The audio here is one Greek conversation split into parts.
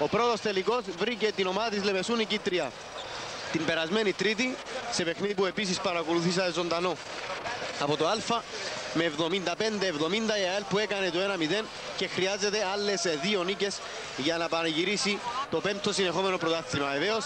Ο πρώτος τελικός βρήκε την ομάδα της Λεμεσού νικήτρια την περασμένη Τρίτη σε παιχνίδι που επίσης παρακολουθήσατε ζωντανό από το Α με 75-70 η ΑΕΛ που έκανε το 1-0 και χρειάζεται άλλες δύο νίκες για να πανηγυρίσει το πέμπτο συνεχόμενο πρωτάθλημα. Βεβαίως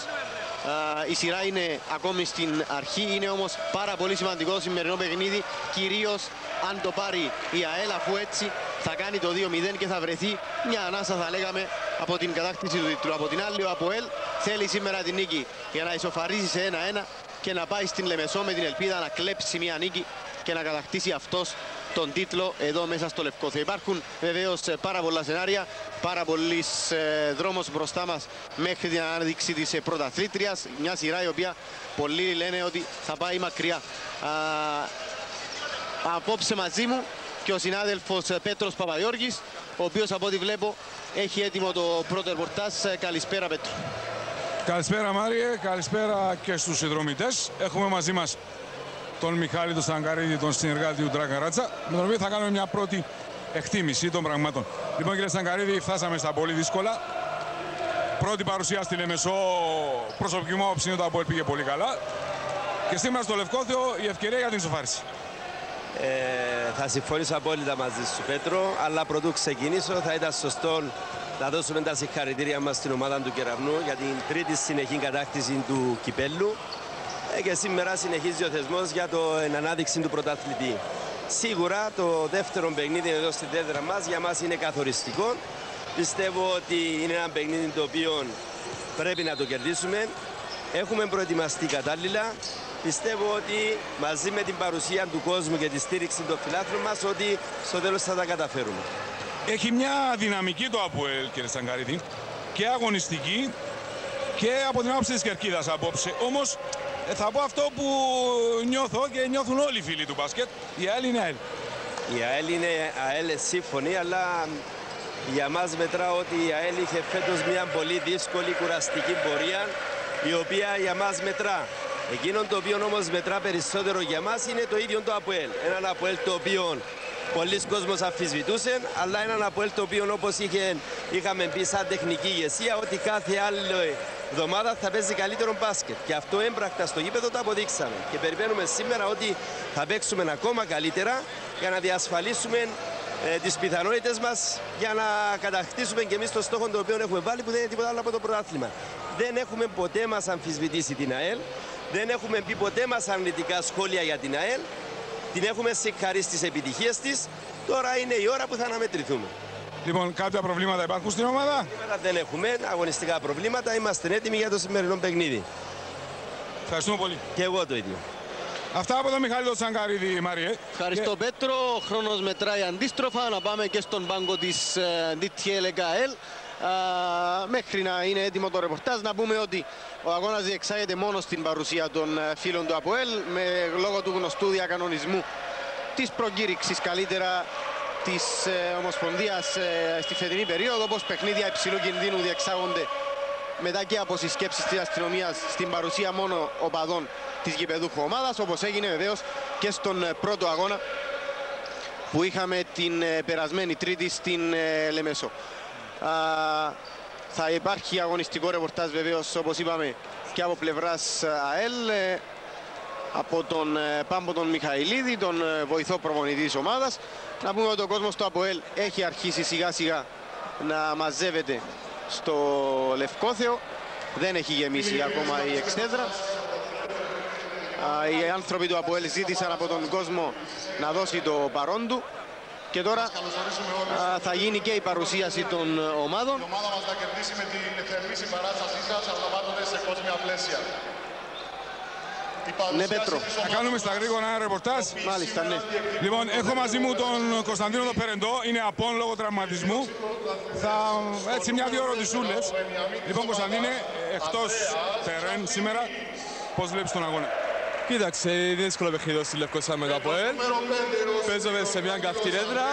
η σειρά είναι ακόμη στην αρχή, είναι όμως πάρα πολύ σημαντικό το σημερινό παιχνίδι, κυρίως αν το πάρει η ΑΕΛ αφού έτσι θα κάνει το 2-0 και θα βρεθεί μια ανάσα θα λέγαμε από την κατάκτηση του τίτλου. Από την άλλη ο Αποέλ θέλει σήμερα την νίκη για να ισοφαρίσει σε 1-1 και να πάει στην Λεμεσό με την ελπίδα να κλέψει μια νίκη και να κατακτήσει αυτός τον τίτλο εδώ μέσα στο Λευκό. Θα υπάρχουν βεβαίως πάρα πολλά σενάρια, πάρα πολλοί ε, δρόμος μπροστά μας μέχρι την ανάδειξη της ε, πρωταθλήτριας. Μια σειρά η οποία πολλοί λένε ότι θα πάει μακριά. Α, απόψε μαζί μου και ο συνάδελφος ε, Πέτρος Παπαγιώργης, ο οποίος από ό,τι βλέπω έχει έτοιμο το πρώτο ρεπορτάζ. Καλησπέρα Πέτρο. Καλησπέρα Μάριε, καλησπέρα και στους συνδρομητές. Έχουμε μαζί μας τον Μιχάλη τον Σταγκαρίδη, τον συνεργάτη του Ντρακαράτσα, με τον οποίο θα κάνουμε μια πρώτη εκτίμηση των πραγμάτων. Λοιπόν κύριε Σταγκαρίδη, φτάσαμε στα πολύ δύσκολα. Πρώτη παρουσία στην Εμεσό, προσωπική μου άποψη είναι ότι το πήγε πολύ καλά. Και σήμερα στο Λευκόθεο η ευκαιρία για την ισοφάριση. Ε, θα συμφωνήσω απόλυτα μαζί σου Πέτρο, αλλά πρωτού ξεκινήσω θα ήταν σωστό να δώσουμε τα συγχαρητήρια μας στην ομάδα του Κεραυνού για την τρίτη συνεχή κατάκτηση του Κυπέλου ε, και σήμερα συνεχίζει ο θεσμός για την ανάδειξη του πρωταθλητή. Σίγουρα το δεύτερο παιχνίδι εδώ στην τέδρα μας για μας είναι καθοριστικό. Πιστεύω ότι είναι ένα παιχνίδι το οποίο πρέπει να το κερδίσουμε. Έχουμε προετοιμαστεί κατάλληλα. Πιστεύω ότι μαζί με την παρουσία του κόσμου και τη στήριξη των φιλάθλων μας ότι στο τέλος θα τα καταφέρουμε. Έχει μια δυναμική το ΑΠΟΕΛ κύριε Σαγκαρίδη και αγωνιστική και από την άποψη της Κερκίδας απόψε. Όμως ε, θα πω αυτό που νιώθω και νιώθουν όλοι οι φίλοι του μπάσκετ. Η ΑΕΛ είναι ΑΕΛ. Η ΑΕΛ είναι ΑΕΛ σύμφωνη, αλλά για μας μετρά ότι η ΑΕΛ είχε φέτος μια πολύ δύσκολη κουραστική πορεία, η οποία για μας μετρά. Εκείνο το οποίο όμως μετρά περισσότερο για μας είναι το ίδιο το ΑΠΟΕΛ. Έναν ΑΠΟΕΛ το οποίο πολλοί κόσμος αμφισβητούσε, αλλά έναν ΑΠΟΕΛ το οποίο όπως είχε, είχαμε πει σαν τεχνική ηγεσία, ότι κάθε άλλη εβδομάδα θα παίζει καλύτερο μπάσκετ. Και αυτό έμπρακτα στο γήπεδο το αποδείξαμε. Και περιμένουμε σήμερα ότι θα παίξουμε ακόμα καλύτερα για να διασφαλίσουμε ε, τις πιθανότητες μας για να κατακτήσουμε και εμείς το στόχο το οποίο έχουμε βάλει που δεν είναι τίποτα άλλο από το πρωτάθλημα. Δεν έχουμε ποτέ μας αμφισβητήσει την ΑΕΛ, δεν έχουμε πει ποτέ μας αρνητικά σχόλια για την ΑΕΛ, την έχουμε συγχαρεί στις επιτυχίες της, τώρα είναι η ώρα που θα αναμετρηθούμε. Λοιπόν, κάποια προβλήματα υπάρχουν στην ομάδα; Σήμερα δεν έχουμε αγωνιστικά προβλήματα. Είμαστε έτοιμοι για το σημερινό παιχνίδι. Ευχαριστούμε πολύ. Και εγώ το ίδιο. Αυτά από τον Μιχάλη Τσαγκαρίδη, Μάριε. Ευχαριστώ και... Πέτρο. Ο χρόνος μετράει αντίστροφα. Να πάμε και στον πάγκο της DTLKL. Μέχρι να είναι έτοιμο το ρεπορτάζ να πούμε ότι ο αγώνας διεξάγεται μόνο στην παρουσία των ε, φίλων του ΑΠΟΕΛ με λόγω του γνωστού διακανονισμού της προκήρυξης καλύτερα της ε, Ομοσπονδίας ε, στη φετινή περίοδο, όπως παιχνίδια υψηλού κινδύνου διεξάγονται μετά και από συσκέψεις της αστυνομίας στην παρουσία μόνο οπαδών της γηπεδούχου ομάδας, όπως έγινε βεβαίως και στον ε, πρώτο αγώνα που είχαμε την περασμένη Τρίτη στην Λεμεσό. Θα υπάρχει αγωνιστικό ρεπορτάζ βεβαίως, όπως είπαμε, και από πλευράς ΑΕΛ, από τον Πάμπο τον Μιχαηλίδη, τον βοηθό προπονητής της ομάδας. Να πούμε ότι ο κόσμος του ΑΠΟΕΛ έχει αρχίσει σιγά σιγά να μαζεύεται στο Λευκόθεο. Δεν έχει γεμίσει ακόμα η εξέδρα. Οι άνθρωποι του ΑΠΟΕΛ ζήτησαν από τον κόσμο να δώσει το παρόν του. Και τώρα θα γίνει και η παρουσίαση των ομάδων. Η ομάδα μας θα κερδίσει με την θερμή συμπαράστασή σας, αλλά σε κόσμια πλαίσια. Ναι, Πέτρο. Θα κάνουμε στα γρήγορα ένα ρεπορτάζ. Μάλιστα, ναι. Λοιπόν, έχω μαζί μου τον Κωνσταντίνο το Περεντό. Είναι απόν λόγω τραυματισμού. Θα έτσι μια-δύο ερωτησούλες. Λοιπόν, Κωνσταντίνε, εκτός τερέν σήμερα, πώς βλέπεις τον αγώνα; Κοίταξε, είναι δύσκολο παιχνίδι στη Λευκοσία με το ΑΠΟΕΛ. Παίζουμε σε μια καυτή έδρα.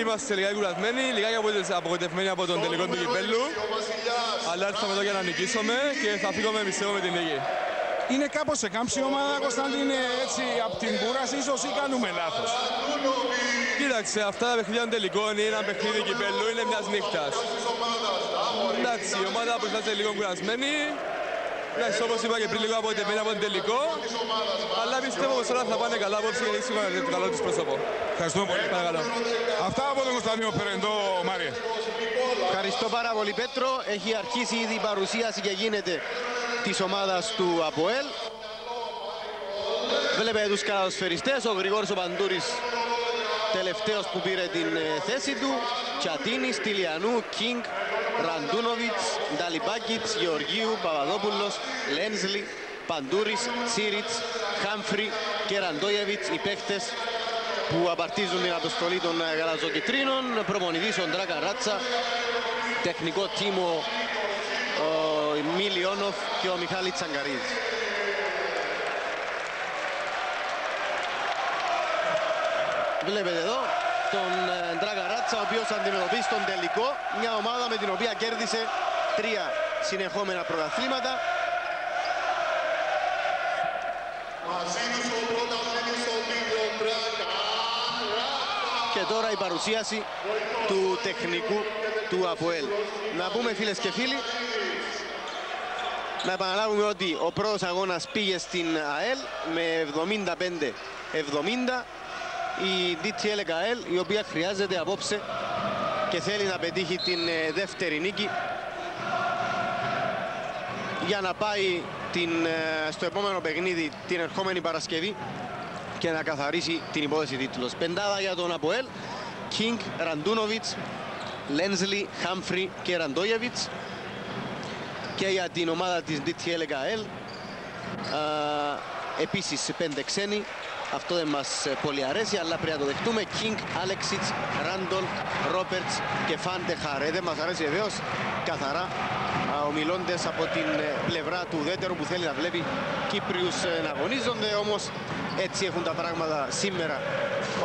Είμαστε λιγάκι κουρασμένοι, λιγάκι απογοητευμένοι από τον τελικό του κυπέλου. Αλλά ήρθαμε εδώ για να νικήσουμε και θα φύγουμε πιστεύω με την νίκη. Είναι κάπως σε κάμψη ομάδα, Κωνσταντίνε, έτσι από την κούραση, ίσως ή κάνουμε λάθος. Κοίταξε, αυτά τα παιχνίδια τελικό είναι ένα παιχνίδι κυπέλου, είναι μιας νύχτας. Εντάξει, η ομάδα προσπάθησε λίγο κουρασμένη. Εντάξει, όπως είπα και πριν λίγο αποτεμένη από τον τελικό. Αλλά πιστεύω πως όλα θα πάνε καλά απόψε και σίγουρα το καλό τους πρόσωπο. Ευχαριστούμε πολύ. Παρακαλώ. Αυτά από τον Κωνσταντίνο Περεντό, Μάριε. Ευχαριστώ πάρα πολύ Πέτρο. Έχει αρχίσει ήδη η παρουσίαση και γίνεται της ομάδας του ΑΠΟΕΛ. Βλέπετε τους καλοσφαιριστές, ο Γρηγόρης ο Παντούρης τελευταίος που πήρε την ε, θέση του. Τσατίνης, Τηλιανού, Κίνγκ, Ραντούνοβιτς, Νταλιμπάκιτς, Γεωργίου, Παπαδόπουλος, Λένσλι, Παντούρης, Τσίριτς, Χάμφρι και Ραντόγεβιτς, οι παίχτες που απαρτίζουν την αποστολή των ε, γαλαζοκυτρίνων. Προπονητής ο Ντράκα Ράτσα, τεχνικό τίμο ο Μιλιόνοφ και ο Μιχάλη Τσαγκαρίδης. Βλέπετε εδώ τον ε, Ντράκα Ράτσα, ο οποίος αντιμετωπίζει στον τελικό μια ομάδα με την οποία κέρδισε τρία συνεχόμενα πρωταθλήματα. Μαζί του ο πρωταθλητής ο Τίγρο Μπράκα. Και τώρα η παρουσίαση του τεχνικού του ΑΠΟΕΛ. Να πούμε φίλες και φίλοι, να επαναλάβουμε ότι ο πρώτος αγώνας πήγε στην ΑΕΛ με 75-70 η DTL ΚΑΕΛ η οποία χρειάζεται απόψε και θέλει να πετύχει την ε, δεύτερη νίκη για να πάει την, ε, στο επόμενο παιχνίδι την ερχόμενη Παρασκευή και να καθαρίσει την υπόθεση τίτλου. Πεντάδα για τον Αποέλ, Κίνγκ, Ραντούνοβιτς, Λένσλι, Χάμφρι και Ραντόγεβιτς και για την ομάδα της DTL ΚΑΕΛ επίσης πέντε ξένοι αυτό δεν μας ε, πολύ αρέσει, αλλά πρέπει να το δεχτούμε. Κίνγκ, Άλεξιτς, Ράντολ, Ρόμπερτς και Φάντε Χαρέ. Δεν μας αρέσει βεβαίως καθαρά ομιλώντες από την ε, πλευρά του ουδέτερου που θέλει να βλέπει Κύπριους ε, να αγωνίζονται. Όμως έτσι έχουν τα πράγματα σήμερα.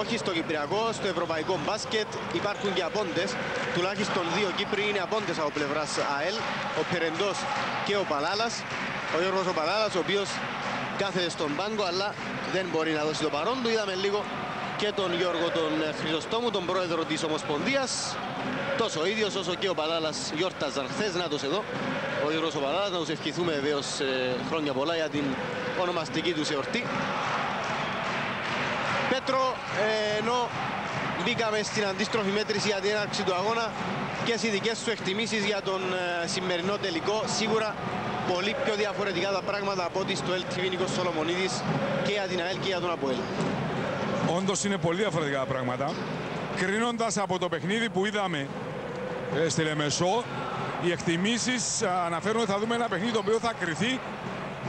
Όχι στο Κυπριακό, στο Ευρωπαϊκό μπάσκετ υπάρχουν και απόντες. Τουλάχιστον δύο Κύπροι είναι απόντες από πλευράς ΑΕΛ. Ο Περεντός και ο Παλάλας. Ο Γιώργος ο Παλάλας, ο οποίος κάθεται στον πάγκο αλλά δεν μπορεί να δώσει το παρόν του. Είδαμε λίγο και τον Γιώργο τον Χρυσοστόμου, τον πρόεδρο της Ομοσπονδίας. Τόσο ο ίδιος όσο και ο Παλάλας γιόρταζαν χθες, να εδώ. Ο Γιώργος ο Παλάλας, να τους ευχηθούμε βεβαίως ε, χρόνια πολλά για την ονομαστική του εορτή. Πέτρο, ε, ενώ μπήκαμε στην αντίστροφη μέτρηση για την έναρξη του αγώνα και στις δικές σου εκτιμήσεις για τον ε, σημερινό τελικό, σίγουρα πολύ πιο διαφορετικά τα πράγματα από ό,τι στο LTV Νίκος Σολομονίδης και για την ΑΕΛ και για τον ΑΠΟΕΛ. Όντως είναι πολύ διαφορετικά τα πράγματα. Κρίνοντας από το παιχνίδι που είδαμε ε, στη Λεμεσό, οι εκτιμήσεις αναφέρουν ότι θα δούμε ένα παιχνίδι το οποίο θα κρυθεί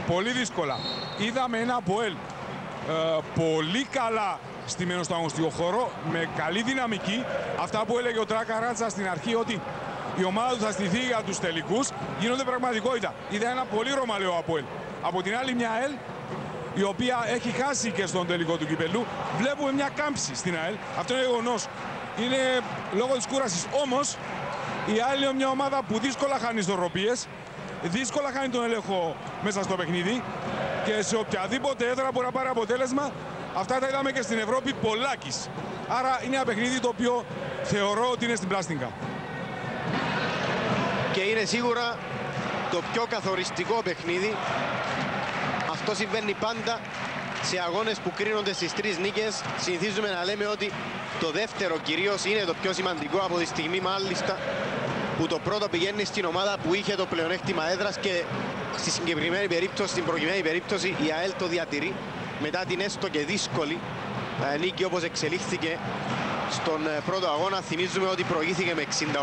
πολύ δύσκολα. Είδαμε ένα ΑΠΟΕΛ ε, πολύ καλά στημένο στο αγωνιστικό χώρο, με καλή δυναμική. Αυτά που έλεγε ο Τράκα Ράτσα στην αρχή ότι η ομάδα του θα στηθεί για τους τελικούς γίνονται πραγματικότητα. Είδα ένα πολύ ρωμαλαίο Αποέλ. Από την άλλη μια ΑΕΛ η οποία έχει χάσει και στον τελικό του κυπελού. Βλέπουμε μια κάμψη στην ΑΕΛ. Αυτό είναι γεγονός. Είναι λόγω της κούρασης. Όμως η ΑΕΛ είναι μια ομάδα που δύσκολα χάνει ισορροπίες, δύσκολα χάνει τον έλεγχο μέσα στο παιχνίδι και σε οποιαδήποτε έδρα μπορεί να πάρει αποτέλεσμα. Αυτά τα είδαμε και στην Ευρώπη πολλάκις. Άρα είναι ένα παιχνίδι το οποίο θεωρώ ότι είναι στην πλάστιγκα και είναι σίγουρα το πιο καθοριστικό παιχνίδι. Αυτό συμβαίνει πάντα σε αγώνες που κρίνονται στις τρεις νίκες. Συνηθίζουμε να λέμε ότι το δεύτερο κυρίως είναι το πιο σημαντικό από τη στιγμή μάλιστα που το πρώτο πηγαίνει στην ομάδα που είχε το πλεονέκτημα έδρας και στη συγκεκριμένη περίπτωση, στην προκειμένη περίπτωση η ΑΕΛ το διατηρεί μετά την έστω και δύσκολη ε, νίκη όπως εξελίχθηκε στον ε, πρώτο αγώνα. Θυμίζουμε ότι προηγήθηκε με 68-60,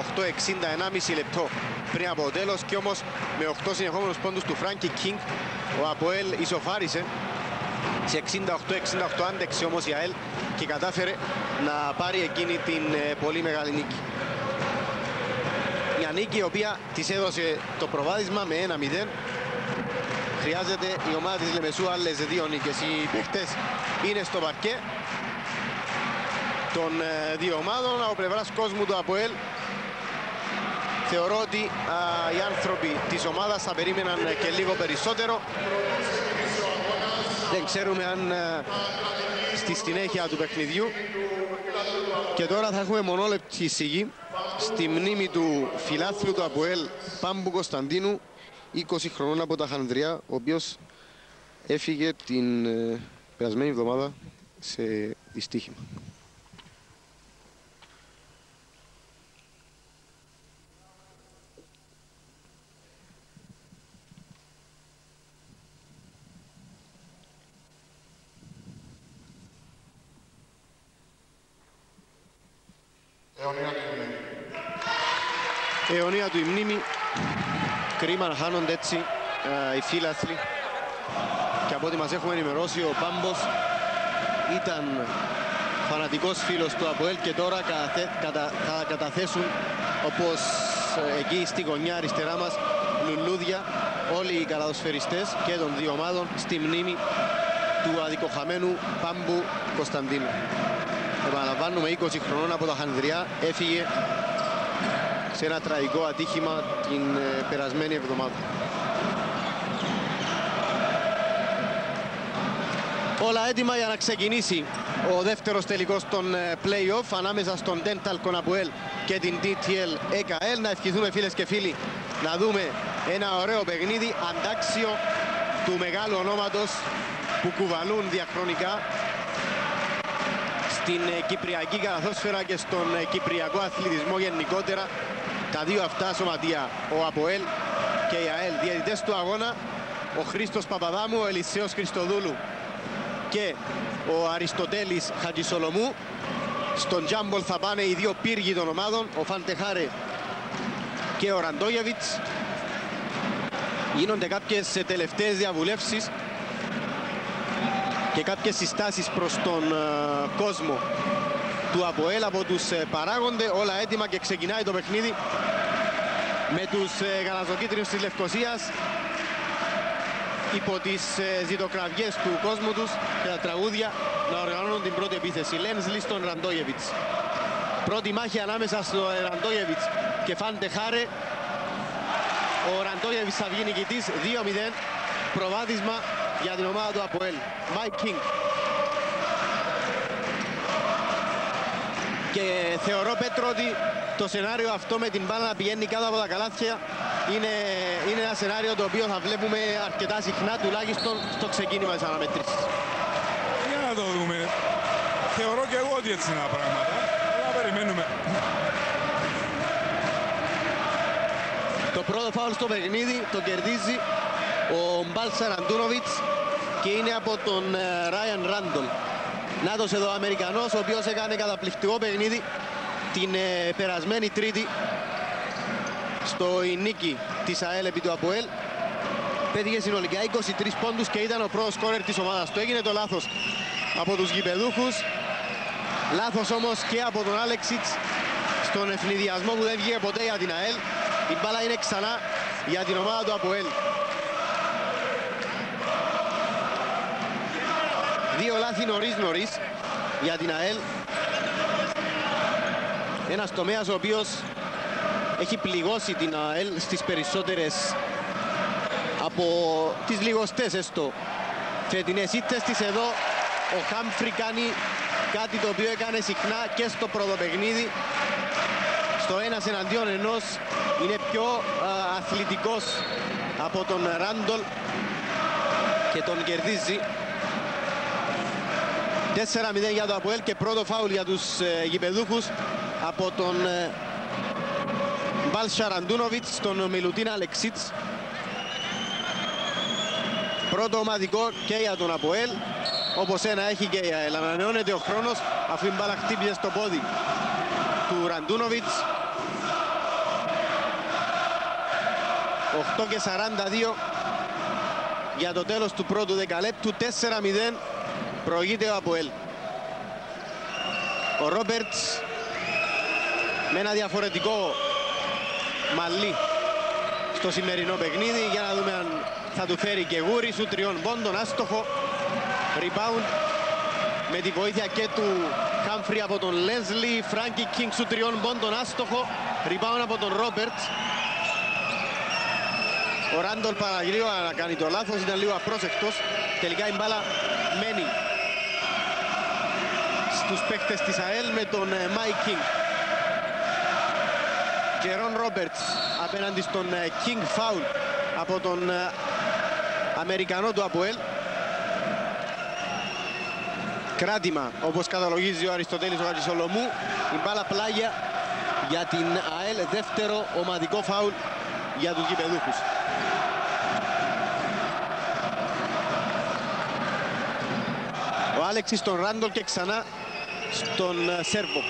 1,5 λεπτό πριν από το τέλος και όμως με 8 συνεχόμενους πόντους του Φράνκι Κίνγκ ο Αποέλ ισοφάρισε σε 68-68 άντεξε όμως η ΑΕΛ και κατάφερε να πάρει εκείνη την ε, πολύ μεγάλη νίκη. Μια νίκη η οποία της έδωσε το προβάδισμα με 1-0. Χρειάζεται η ομάδα της Λεμεσού άλλες δύο νίκες. Οι παίχτες είναι στο παρκέ των ε, δύο ομάδων από πλευράς κόσμου του ΑΠΟΕΛ θεωρώ ότι οι άνθρωποι της ομάδας θα περίμεναν και λίγο περισσότερο. Δεν ξέρουμε αν ε, στη συνέχεια του παιχνιδιού. Και τώρα θα έχουμε μονόλεπτη σιγή στη μνήμη του φιλάθλου του Αποέλ Πάμπου Κωνσταντίνου 20 χρονών από τα Χανδριά ο οποίος έφυγε την ε, περασμένη εβδομάδα σε δυστύχημα. Αιωνία του η μνήμη. Κρίμα να χάνονται έτσι ε, οι φίλαθλοι. Και από ό,τι μας έχουμε ενημερώσει ο Πάμπος ήταν φανατικός φίλος του Αποέλ και τώρα κατα, θα καταθέσουν όπως ε, εκεί στη γωνιά αριστερά μας λουλούδια όλοι οι καλαδοσφαιριστές και των δύο ομάδων στη μνήμη του αδικοχαμένου Πάμπου Κωνσταντίνου. Επαναλαμβάνουμε 20 χρονών από τα Χανδριά έφυγε σε ένα τραγικό ατύχημα την ε, περασμένη εβδομάδα. Όλα έτοιμα για να ξεκινήσει ο δεύτερος τελικός των ε, play-off ανάμεσα στον Dental Conapuel και την DTL EKL. Να ευχηθούμε φίλες και φίλοι να δούμε ένα ωραίο παιχνίδι αντάξιο του μεγάλου ονόματος που κουβαλούν διαχρονικά στην ε, Κυπριακή Καλαθόσφαιρα και στον Κυπριακό αθλητισμό γενικότερα τα δύο αυτά σωματεία, ο Αποέλ και η ΑΕΛ. Διαιτητές του αγώνα, ο Χρήστος Παπαδάμου, ο Ελισέος Χριστοδούλου και ο Αριστοτέλης Χατζησολομού. Στον Τζάμπολ θα πάνε οι δύο πύργοι των ομάδων, ο Φαντεχάρε και ο Ραντόγεβιτς. Γίνονται κάποιες τελευταίες διαβουλεύσεις και κάποιες συστάσεις προς τον uh, κόσμο του Αποέλ από τους ε, παράγονται. Όλα έτοιμα και ξεκινάει το παιχνίδι με τους ε, γαλαζοκίτρινους της Λευκοσίας υπό τις ε, ζητοκραυγές του κόσμου τους και τα τραγούδια να οργανώνουν την πρώτη επίθεση. Λένσλι στον Ραντόγεβιτς. Πρώτη μάχη ανάμεσα στο Ραντόγεβιτς και Φάντε Χάρε. Ο Ραντόγεβιτς θα βγει νικητής 2-0. Προβάδισμα για την ομάδα του Αποέλ. Μάικ Κίνγκ. και θεωρώ Πέτρο ότι το σενάριο αυτό με την μπάλα να πηγαίνει κάτω από τα καλάθια είναι, είναι ένα σενάριο το οποίο θα βλέπουμε αρκετά συχνά τουλάχιστον στο ξεκίνημα της αναμέτρησης. Για να το δούμε. Θεωρώ και εγώ ότι έτσι είναι τα πράγματα. Αλλά περιμένουμε. Το πρώτο φάουλ στο παιχνίδι το κερδίζει ο Μπάλσα Ραντούνοβιτς και είναι από τον Ράιαν Ράντολ. Νάτος εδώ Αμερικανός, ο οποίος έκανε καταπληκτικό παιχνίδι την ε, περασμένη τρίτη στο νίκη της ΑΕΛ επί του ΑΠΟΕΛ. Πέτυχε συνολικά 23 πόντους και ήταν ο πρώτος σκόρερ της ομάδας του. Έγινε το λάθος από τους γηπεδούχους. Λάθος όμως και από τον Άλεξιτς στον ευνηδιασμό που δεν βγήκε ποτέ για την ΑΕΛ. Η μπάλα είναι ξανά για την ομάδα του ΑΠΟΕΛ. Δύο λάθη νωρίς νωρίς για την ΑΕΛ. Ένας τομέας ο οποίος έχει πληγώσει την ΑΕΛ στις περισσότερες από τις λιγοστές έστω. Φετινές ήττες της εδώ. Ο Χάμφρι κάνει κάτι το οποίο έκανε συχνά και στο πρώτο παιχνίδι. Στο ένας εναντίον ενός είναι πιο α, αθλητικός από τον Ράντολ και τον κερδίζει 4-0 για το Αποέλ και πρώτο φάουλ για τους ε, γηπεδούχους από τον ε, Μπάλσια Ραντούνοβιτς, τον Μιλουτίν Αλεξίτς. Πρώτο ομαδικό και για τον Αποέλ, όπως ένα έχει και η ΑΕΛ. Ανανεώνεται ο χρόνος αφού η μπάλα χτύπησε στο πόδι του Ραντούνοβιτς. 8 και 42 για το τέλος του πρώτου δεκαλέπτου. 4-0 προηγείται ο Αποέλ. Ο Ρόμπερτς με ένα διαφορετικό μαλλί στο σημερινό παιχνίδι. Για να δούμε αν θα του φέρει και γούρι σου τριών πόντων άστοχο rebound με τη βοήθεια και του Χάμφρι από τον Λέσλι Φράγκη Κίνγκ σου τριών πόντων άστοχο rebound από τον Ρόμπερτς. Ο Ράντολ παραγγείλει να κάνει το λάθος ήταν λίγο απρόσεκτος. Τελικά η μπάλα μένει στους παίκτες της ΑΕΛ με τον Μάικ Κίνγκ. Τζερόν Ρόμπερτς απέναντι στον Κίνγκ. Φάουλ από τον Αμερικανό του Αποέλ. Κράτημα, όπως καταλογίζει ο Αριστοτέλης ο Χατζησολομού. Η μπάλα πλάγια για την ΑΕΛ. Δεύτερο ομαδικό φάουλ για τους γηπεδούχους. Ο Άλεξης στον Ράντολ και ξανά στον Σέρβο.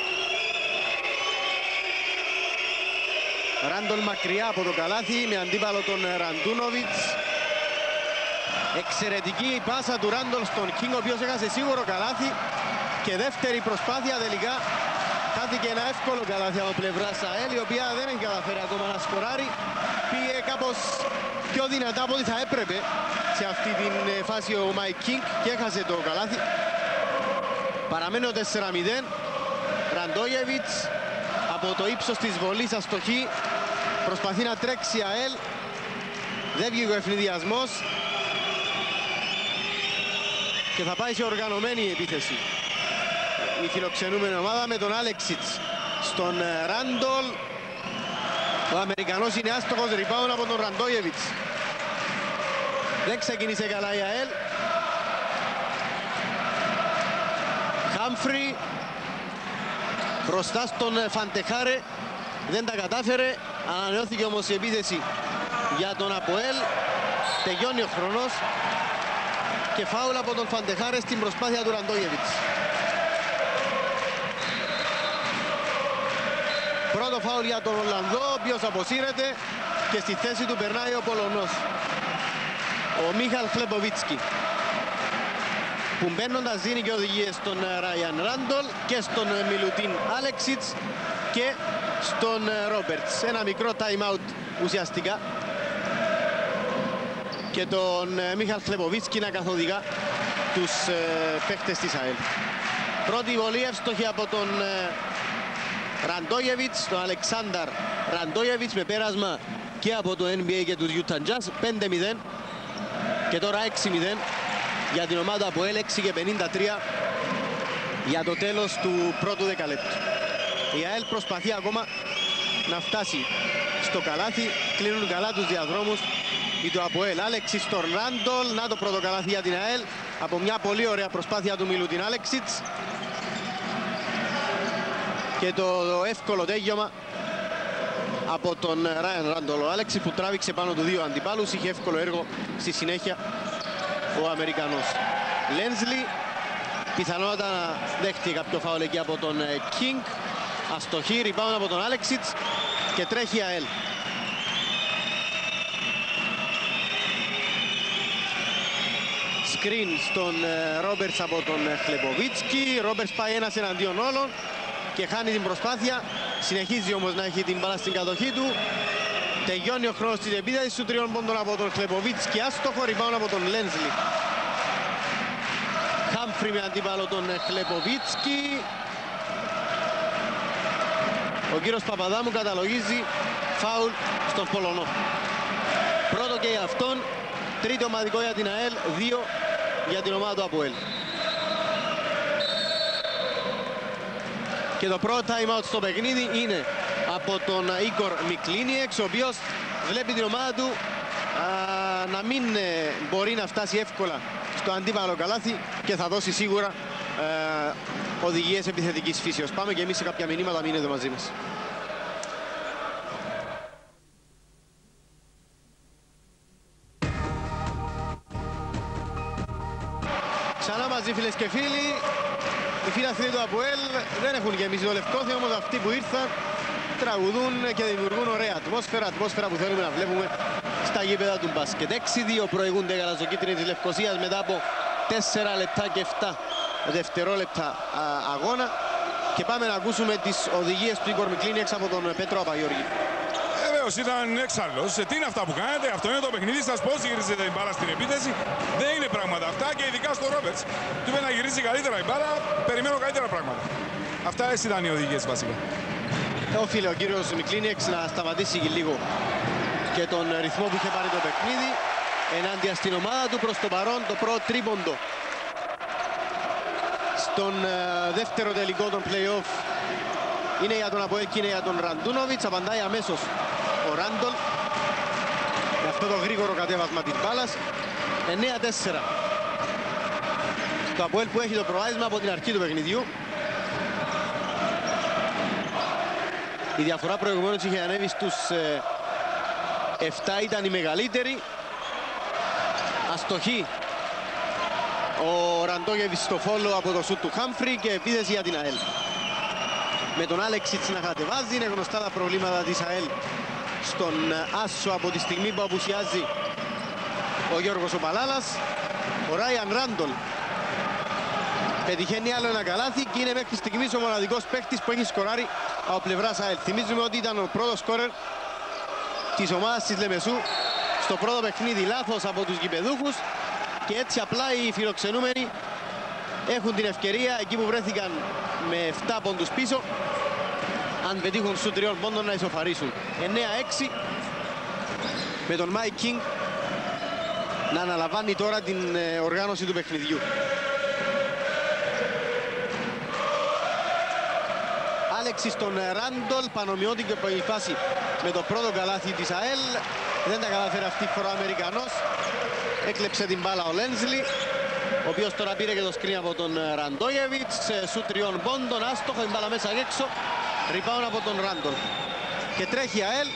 Ράντολ μακριά από το καλάθι με αντίπαλο τον Ραντούνοβιτς. Εξαιρετική η πάσα του Ράντολ στον Κίνγκ, ο οποίος έχασε σίγουρο καλάθι και δεύτερη προσπάθεια τελικά χάθηκε ένα εύκολο καλάθι από πλευράς ΑΕΛ, η οποία δεν έχει καταφέρει ακόμα να σκοράρει. Πήγε κάπως πιο δυνατά από ό,τι θα έπρεπε σε αυτή τη ε, φάση ο Μάικ Κίνγκ και έχασε το καλάθι. Παραμένει το 4-0. Ραντόγεβιτς από το ύψος της βολής αστοχεί. Προσπαθεί να τρέξει η ΑΕΛ. Δεν βγήκε ο αιφνιδιασμός. Και θα πάει σε οργανωμένη επίθεση. Η φιλοξενούμενη ομάδα με τον Άλεξιτς στον ε, Ράντολ. Ο Αμερικανός είναι άστοχος. Rebound από τον Ραντόγεβιτς. Δεν ξεκίνησε καλά η ΑΕΛ Χάμφρι μπροστά στον ε, Φαντεχάρε δεν τα κατάφερε ανανεώθηκε όμως η επίθεση για τον Αποέλ τελειώνει ο χρονός και φάουλ από τον Φαντεχάρε στην προσπάθεια του Ραντόγεβιτς. Πρώτο φάουλ για τον Ολλανδό, ο οποίος αποσύρεται και στη θέση του περνάει ο Πολωνός. Ο Μίχαλ Χλεποβίτσκι. Που μπαίνοντας δίνει και οδηγίες στον Ράιαν Ράντολ και στον Μιλουτίν Άλεξιτς και στον Ρόμπερτς. Ένα μικρό time out ουσιαστικά και τον ε, Μίχαλ Χλεποβίτσκι να καθοδηγά τους ε, παίχτες της ΑΕΛ. Πρώτη βολή εύστοχη από τον ε, Ραντόγεβιτς, τον Αλεξάνδαρ Ραντόγεβιτς με πέρασμα και από το NBA και τους Utah Jazz 5-0 και τώρα 6-0 για την ομάδα από ΑΕΛ 6 και 53 για το τέλος του πρώτου δεκαλέπτου. Η ΑΕΛ προσπαθεί ακόμα να φτάσει στο καλάθι, κλείνουν καλά τους διαδρόμους ή το ΑΠΟΕΛ. Άλεξης στον Ράντολ, να το πρώτο καλάθι για την ΑΕΛ από μια πολύ ωραία προσπάθεια του Μιλουτίν Άλεξιτς. Και το εύκολο τέγιωμα από τον Ράιν Ράντολ. Ο Άλεξης που τράβηξε πάνω του δύο αντιπάλους, είχε εύκολο έργο στη συνέχεια ο Αμερικανός. Λένσλι, πιθανότατα να δέχτηκε κάποιο φάουλ εκεί από τον Κίνγκ. Αστοχή, ριμπάουν από τον Άλεξιτς και τρέχει η ΑΕΛ. screen στον Ρόμπερτς ε, από τον ε, Χλεποβίτσκι. Ρόμπερτς πάει ένας εναντίον όλων και χάνει την προσπάθεια. Συνεχίζει όμως να έχει την μπάλα στην κατοχή του. Τελειώνει ο χρόνος της επίθεσης του τριών πόντων από τον Χλεποβίτσκι. Άστοχο ριμπάουν από τον Λένσλι. Χάμφρι με αντίπαλο τον ε, Χλεποβίτσκι. Ο κύριος Παπαδάμου καταλογίζει φάουλ στον Πολωνό. Πρώτο και για αυτόν, τρίτο ομαδικό για την ΑΕΛ, δύο για την ομάδα του Αποέλ. Και το πρώτο time out στο παιχνίδι είναι από τον Ίκορ Μικλίνιεξ, ο οποίος βλέπει την ομάδα του α, να μην ε, μπορεί να φτάσει εύκολα στο αντίπαλο καλάθι και θα δώσει σίγουρα ε, οδηγίες επιθετικής φύσεως. Πάμε και εμείς σε κάποια μηνύματα, μείνετε μαζί μας. μαζί φίλες και φίλοι. Οι φίλοι του ΑΠΟΕΛ δεν έχουν γεμίσει το λευκό θέμα, όμως αυτοί που ήρθαν τραγουδούν και δημιουργούν ωραία ατμόσφαιρα, ατμόσφαιρα που θέλουμε να βλέπουμε στα γήπεδα του μπάσκετ. 6-2 προηγούνται οι γαλαζοκίτρινοι της Λευκοσίας μετά από 4 λεπτά και 7 δευτερόλεπτα αγώνα και πάμε να ακούσουμε τις οδηγίες του Ίγκορ Μικλίνιεξ από τον Πέτρο Απαγιώργη. Βεβαίως ήταν έξαλλος. Ε, τι είναι αυτά που κάνετε, αυτό είναι το παιχνίδι σας; Πώς γυρίζετε την μπάλα στην επίθεση; Δεν είναι πράγματα αυτά και ειδικά στο Ρόμπερτς. Του είπε να γυρίζει καλύτερα η μπάλα. Περιμένω καλύτερα πράγματα. Αυτά έτσι ήταν οι οδηγίες βασικά. Όφιλε ο κύριος Μικλίνιεξ να σταματήσει λίγο και τον ρυθμό που είχε πάρει το παιχνίδι ενάντια στην ομάδα του προς το παρόν το πρώτο τρίποντο στον ε, δεύτερο τελικό των play-off Είναι για τον Αποέλ και είναι για τον Ραντούνοβιτς. Απαντάει αμέσως ο Ράντολ. Με αυτό το γρήγορο κατέβασμα της μπάλας. 9-4. Το Αποέλ που έχει το προβάδισμα από την αρχή του παιχνιδιού. Η διαφορά προηγουμένως είχε ανέβει στους 7 ε, ήταν η μεγαλύτερη. Αστοχή ο Ραντόγεβης στο φόλο από το σούτ του Χάμφρι και επίθεση για την ΑΕΛ. Με τον Άλεξιτς να κατεβάζει, είναι γνωστά τα προβλήματα της ΑΕΛ στον Άσο από τη στιγμή που απουσιάζει ο Γιώργος Οπαλάλας. Ο Ράιαν Ράντολ πετυχαίνει άλλο ένα καλάθι και είναι μέχρι στιγμής ο μοναδικός παίχτης που έχει σκοράρει από πλευράς ΑΕΛ. Θυμίζουμε ότι ήταν ο πρώτος σκόρερ της ομάδας της Λεμεσού στο πρώτο παιχνίδι λάθος από τους γηπεδούχους και έτσι απλά οι φιλοξενούμενοι έχουν την ευκαιρία εκεί που βρέθηκαν με 7 πόντους πίσω αν πετύχουν σουτ τριών πόντων να ισοφαρίσουν 9-6 με τον Μάικ Κίνγκ να αναλαμβάνει τώρα την ε, οργάνωση του παιχνιδιού. Άλεξιτς στον Ράντολ, πανομοιότυπη η φάση με το πρώτο καλάθι της ΑΕΛ. Δεν τα καταφέρνει αυτή τη φορά ο Αμερικανός. Έκλεψε την μπάλα ο Λένσλι, ο οποίος τώρα πήρε και το σκριν από τον Ραντόγεβιτς. Σου τριών πόντων, άστοχο, την μπάλα μέσα και έξω. Ριπάουν από τον Ράντολ. Και τρέχει η ΑΕΛ.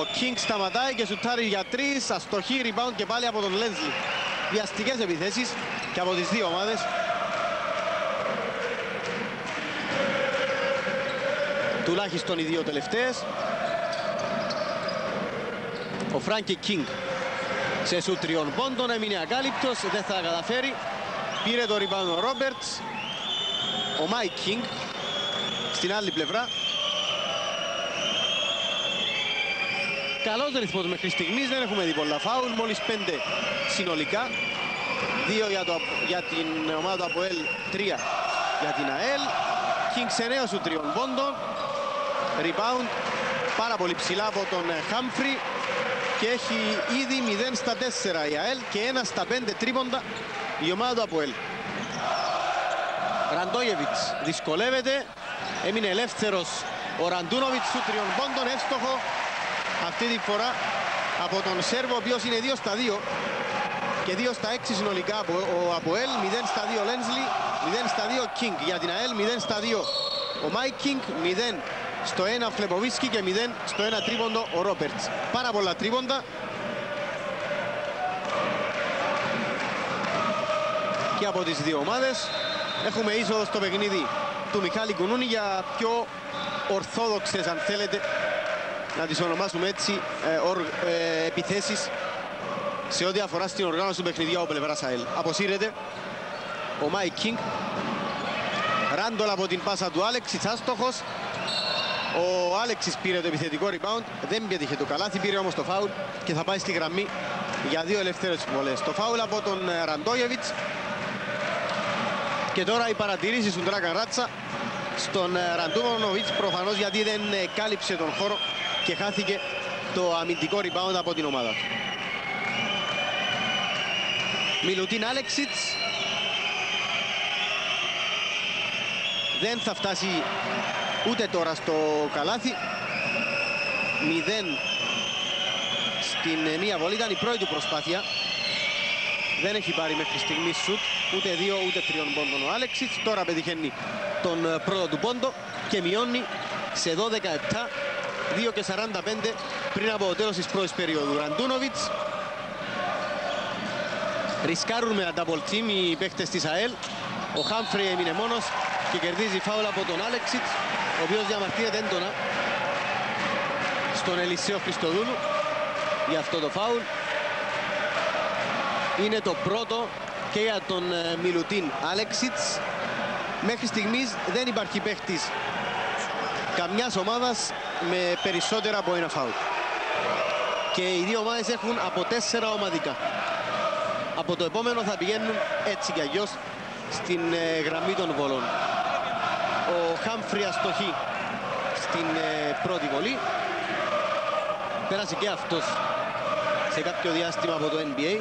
Ο Κίνγκ σταματάει και σουτάρει για τρεις. Αστοχή, rebound και πάλι από τον Λένσλι. Βιαστικές επιθέσεις και από τις δύο ομάδες. Τουλάχιστον οι δύο τελευταίες. Ο Φράνκι Κίνγκ σε σουτ τριών πόντων έμεινε ακάλυπτος, δεν τα καταφέρνει. Πήρε το rebound ο Ρόμπερτς. Ο Μάικ Κίνγκ στην άλλη πλευρά. Καλός ρυθμός μέχρι στιγμής, δεν έχουμε δει πολλά φάουλ, μόλις πέντε συνολικά. Δύο για, το, για την ομάδα του ΑΠΟΕΛ, τρία για την ΑΕΛ. Κίνγκ σε νέο σουτ τριών πόντων. Rebound. Πάρα πολύ ψηλά από τον Χάμφρι και έχει ήδη 0 στα 4 η ΑΕΛ και 1 στα 5 τρίποντα η ομάδα του ΑΠΟΕΛ. Ραντόγεβιτς δυσκολεύεται, έμεινε ελεύθερος ο Ραντούνοβιτς του τριών πόντων, εύστοχο. Αυτή τη φορά από τον Σέρβο, ο οποίος είναι 2 στα 2 και 2 στα 6 συνολικά από ο Αποέλ, 0 στα 2 Λένσλι, 0 στα 2 Κίνγκ. Για την ΑΕΛ, 0 στα 2 ο Μάικ Κίνγκ, 0 στο 1 Χλεποβίτσκι και 0 στο 1 τρίποντο ο Ρόμπερτς. Πάρα πολλά τρίποντα. Και από τις δύο ομάδες έχουμε είσοδο στο παιχνίδι του Μιχάλη Κουνούνη για πιο ορθόδοξες αν θέλετε να τις ονομάσουμε έτσι ε, ορ, ε, επιθέσεις σε ό,τι αφορά στην οργάνωση του παιχνιδιού από πλευράς ΑΕΛ. Αποσύρεται ο Μάικ Κίνγκ. Ράντολ από την πάσα του Άλεξιτς, άστοχος. Ο Άλεξιτς πήρε το επιθετικό rebound, δεν πέτυχε το καλάθι, πήρε όμως το φάουλ και θα πάει στη γραμμή για δύο ελεύθερες βολές. Το φάουλ από τον ε, Ραντόγεβιτς και τώρα οι παρατηρήσεις του Ντράγκαν Ράτσα στον ε, Ραντούνοβιτς προφανώς γιατί δεν ε, κάλυψε τον χώρο και χάθηκε το αμυντικό rebound από την ομάδα του. Μιλουτίν Άλεξιτς δεν θα φτάσει ούτε τώρα στο καλάθι. Μηδέν στην μία βολή. Ήταν η πρώτη του προσπάθεια. Δεν έχει πάρει μέχρι στιγμή σουτ ούτε δύο ούτε τριών πόντων ο Άλεξιτς. Τώρα πετυχαίνει τον πρώτο του πόντο και μειώνει σε 12-7. 2 και 45 πριν από το τέλος της πρώτης περίοδου. Ραντούνοβιτς ρισκάρουν με double team οι παίχτες της ΑΕΛ. Ο Χάμφρι έμεινε μόνος και κερδίζει φάουλ από τον Άλεξιτς ο οποίος διαμαρτύρεται έντονα στον Ελισέο Χριστοδούλου για αυτό το φάουλ. Είναι το πρώτο και για τον ε, Μιλουτίν Άλεξιτς. Μέχρι στιγμής δεν υπάρχει παίχτης καμιάς ομάδας με περισσότερα από ένα φάουλ. Και οι δύο ομάδες έχουν από τέσσερα ομαδικά. Από το επόμενο θα πηγαίνουν έτσι κι αλλιώς στην ε, γραμμή των βολών ο Χάμφρι αστοχή στην ε, πρώτη βολή. Πέρασε και αυτός σε κάποιο διάστημα από το NBA.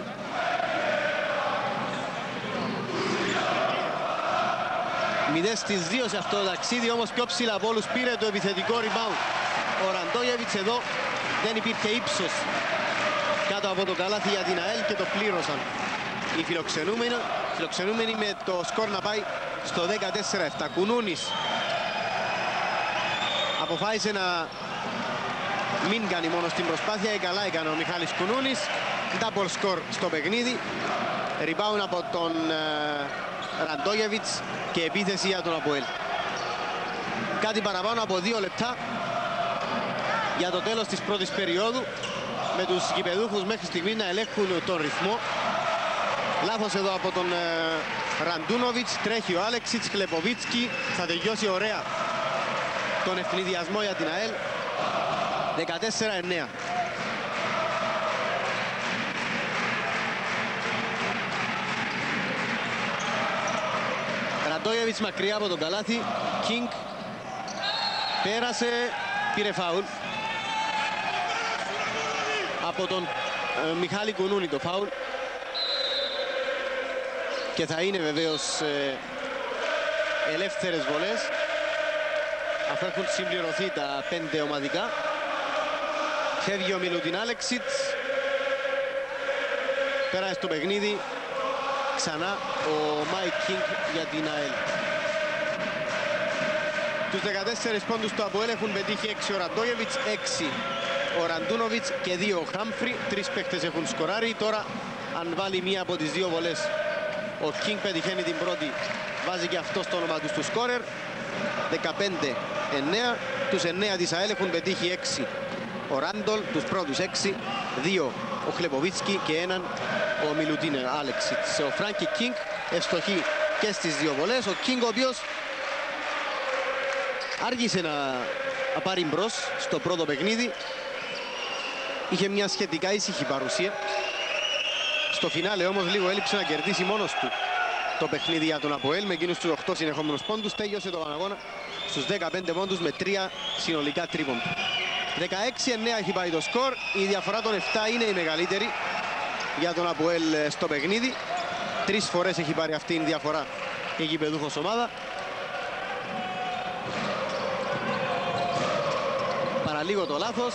0 στις 2 σε αυτό το ταξίδι, όμως πιο ψηλά από όλους πήρε το επιθετικό rebound. Ο Ραντόγεβιτς εδώ δεν υπήρχε ύψος κάτω από το καλάθι για την ΑΕΛ και το πλήρωσαν οι φιλοξενούμενοι, φιλοξενούμενοι με το σκορ να πάει στο 14-7. Κουνούνης αποφάσισε να μην κάνει μόνο στην προσπάθεια, ή καλά έκανε ο Μιχάλης Κουνούνης. Double score στο παιχνίδι. Rebound από τον ε, Ραντόγεβιτς και επίθεση για τον Αποέλ. Κάτι παραπάνω από δύο λεπτά για το τέλος της πρώτης περίοδου με τους γηπεδούχους μέχρι στιγμή να ελέγχουν τον ρυθμό. Λάθος εδώ από τον ε, Ραντούνοβιτς, τρέχει ο Άλεξιτς, Χλεποβίτσκι, θα τελειώσει ωραία τον ευνηδιασμό για την ΑΕΛ. 14-9. Ραντόγεβιτς μακριά από τον καλάθι. Κίνγκ πέρασε, πήρε φάουλ. Από τον ε, Μιχάλη Κουνούνη το φάουλ. Και θα είναι βεβαίως ε, ελεύθερες βολές αφού έχουν συμπληρωθεί τα πέντε ομαδικά. Φεύγει ο Μιλουτίν Άλεξιτς. Πέρασε στο παιχνίδι ξανά ο Μάικ Κίνγκ για την ΑΕΛ. Τους 14 πόντους του ΑΠΟΕΛ έχουν πετύχει 6 ο Ραντόγεβιτς, 6 ο Ραντούνοβιτς και 2 ο Χάμφρι. Τρεις παίχτες έχουν σκοράρει. Τώρα αν βάλει μία από τις δύο βολές ο Κίνγκ πετυχαίνει την πρώτη. Βάζει και αυτό στο όνομα του στους σκόρερ. 15-9. Τους 9 της ΑΕΛ έχουν πετύχει 6 ο Ράντολ, τους πρώτους 6. 2 ο Χλεποβίτσκι και έναν ο Μιλουτίν Άλεξιτς. Ο Φράνκι Κίνγκ ευστοχεί και στις δύο βολές. Ο Κίνγκ ο οποίος άργησε να, να πάρει μπρος στο πρώτο παιχνίδι. Είχε μια σχετικά ήσυχη παρουσία. Στο φινάλε όμως λίγο έλειψε να κερδίσει μόνος του το παιχνίδι για τον Αποέλ με εκείνους τους 8 συνεχόμενους πόντους. Τέλειωσε το αγώνα στους 15 πόντους με 3 συνολικά τρίποντα. 16-9 έχει πάει το σκορ. Η διαφορά των 7 είναι η μεγαλύτερη για τον Αποέλ στο παιχνίδι. Τρεις φορές έχει πάρει αυτή η διαφορά η γηπεδούχος ομάδα. Παραλίγο το λάθος.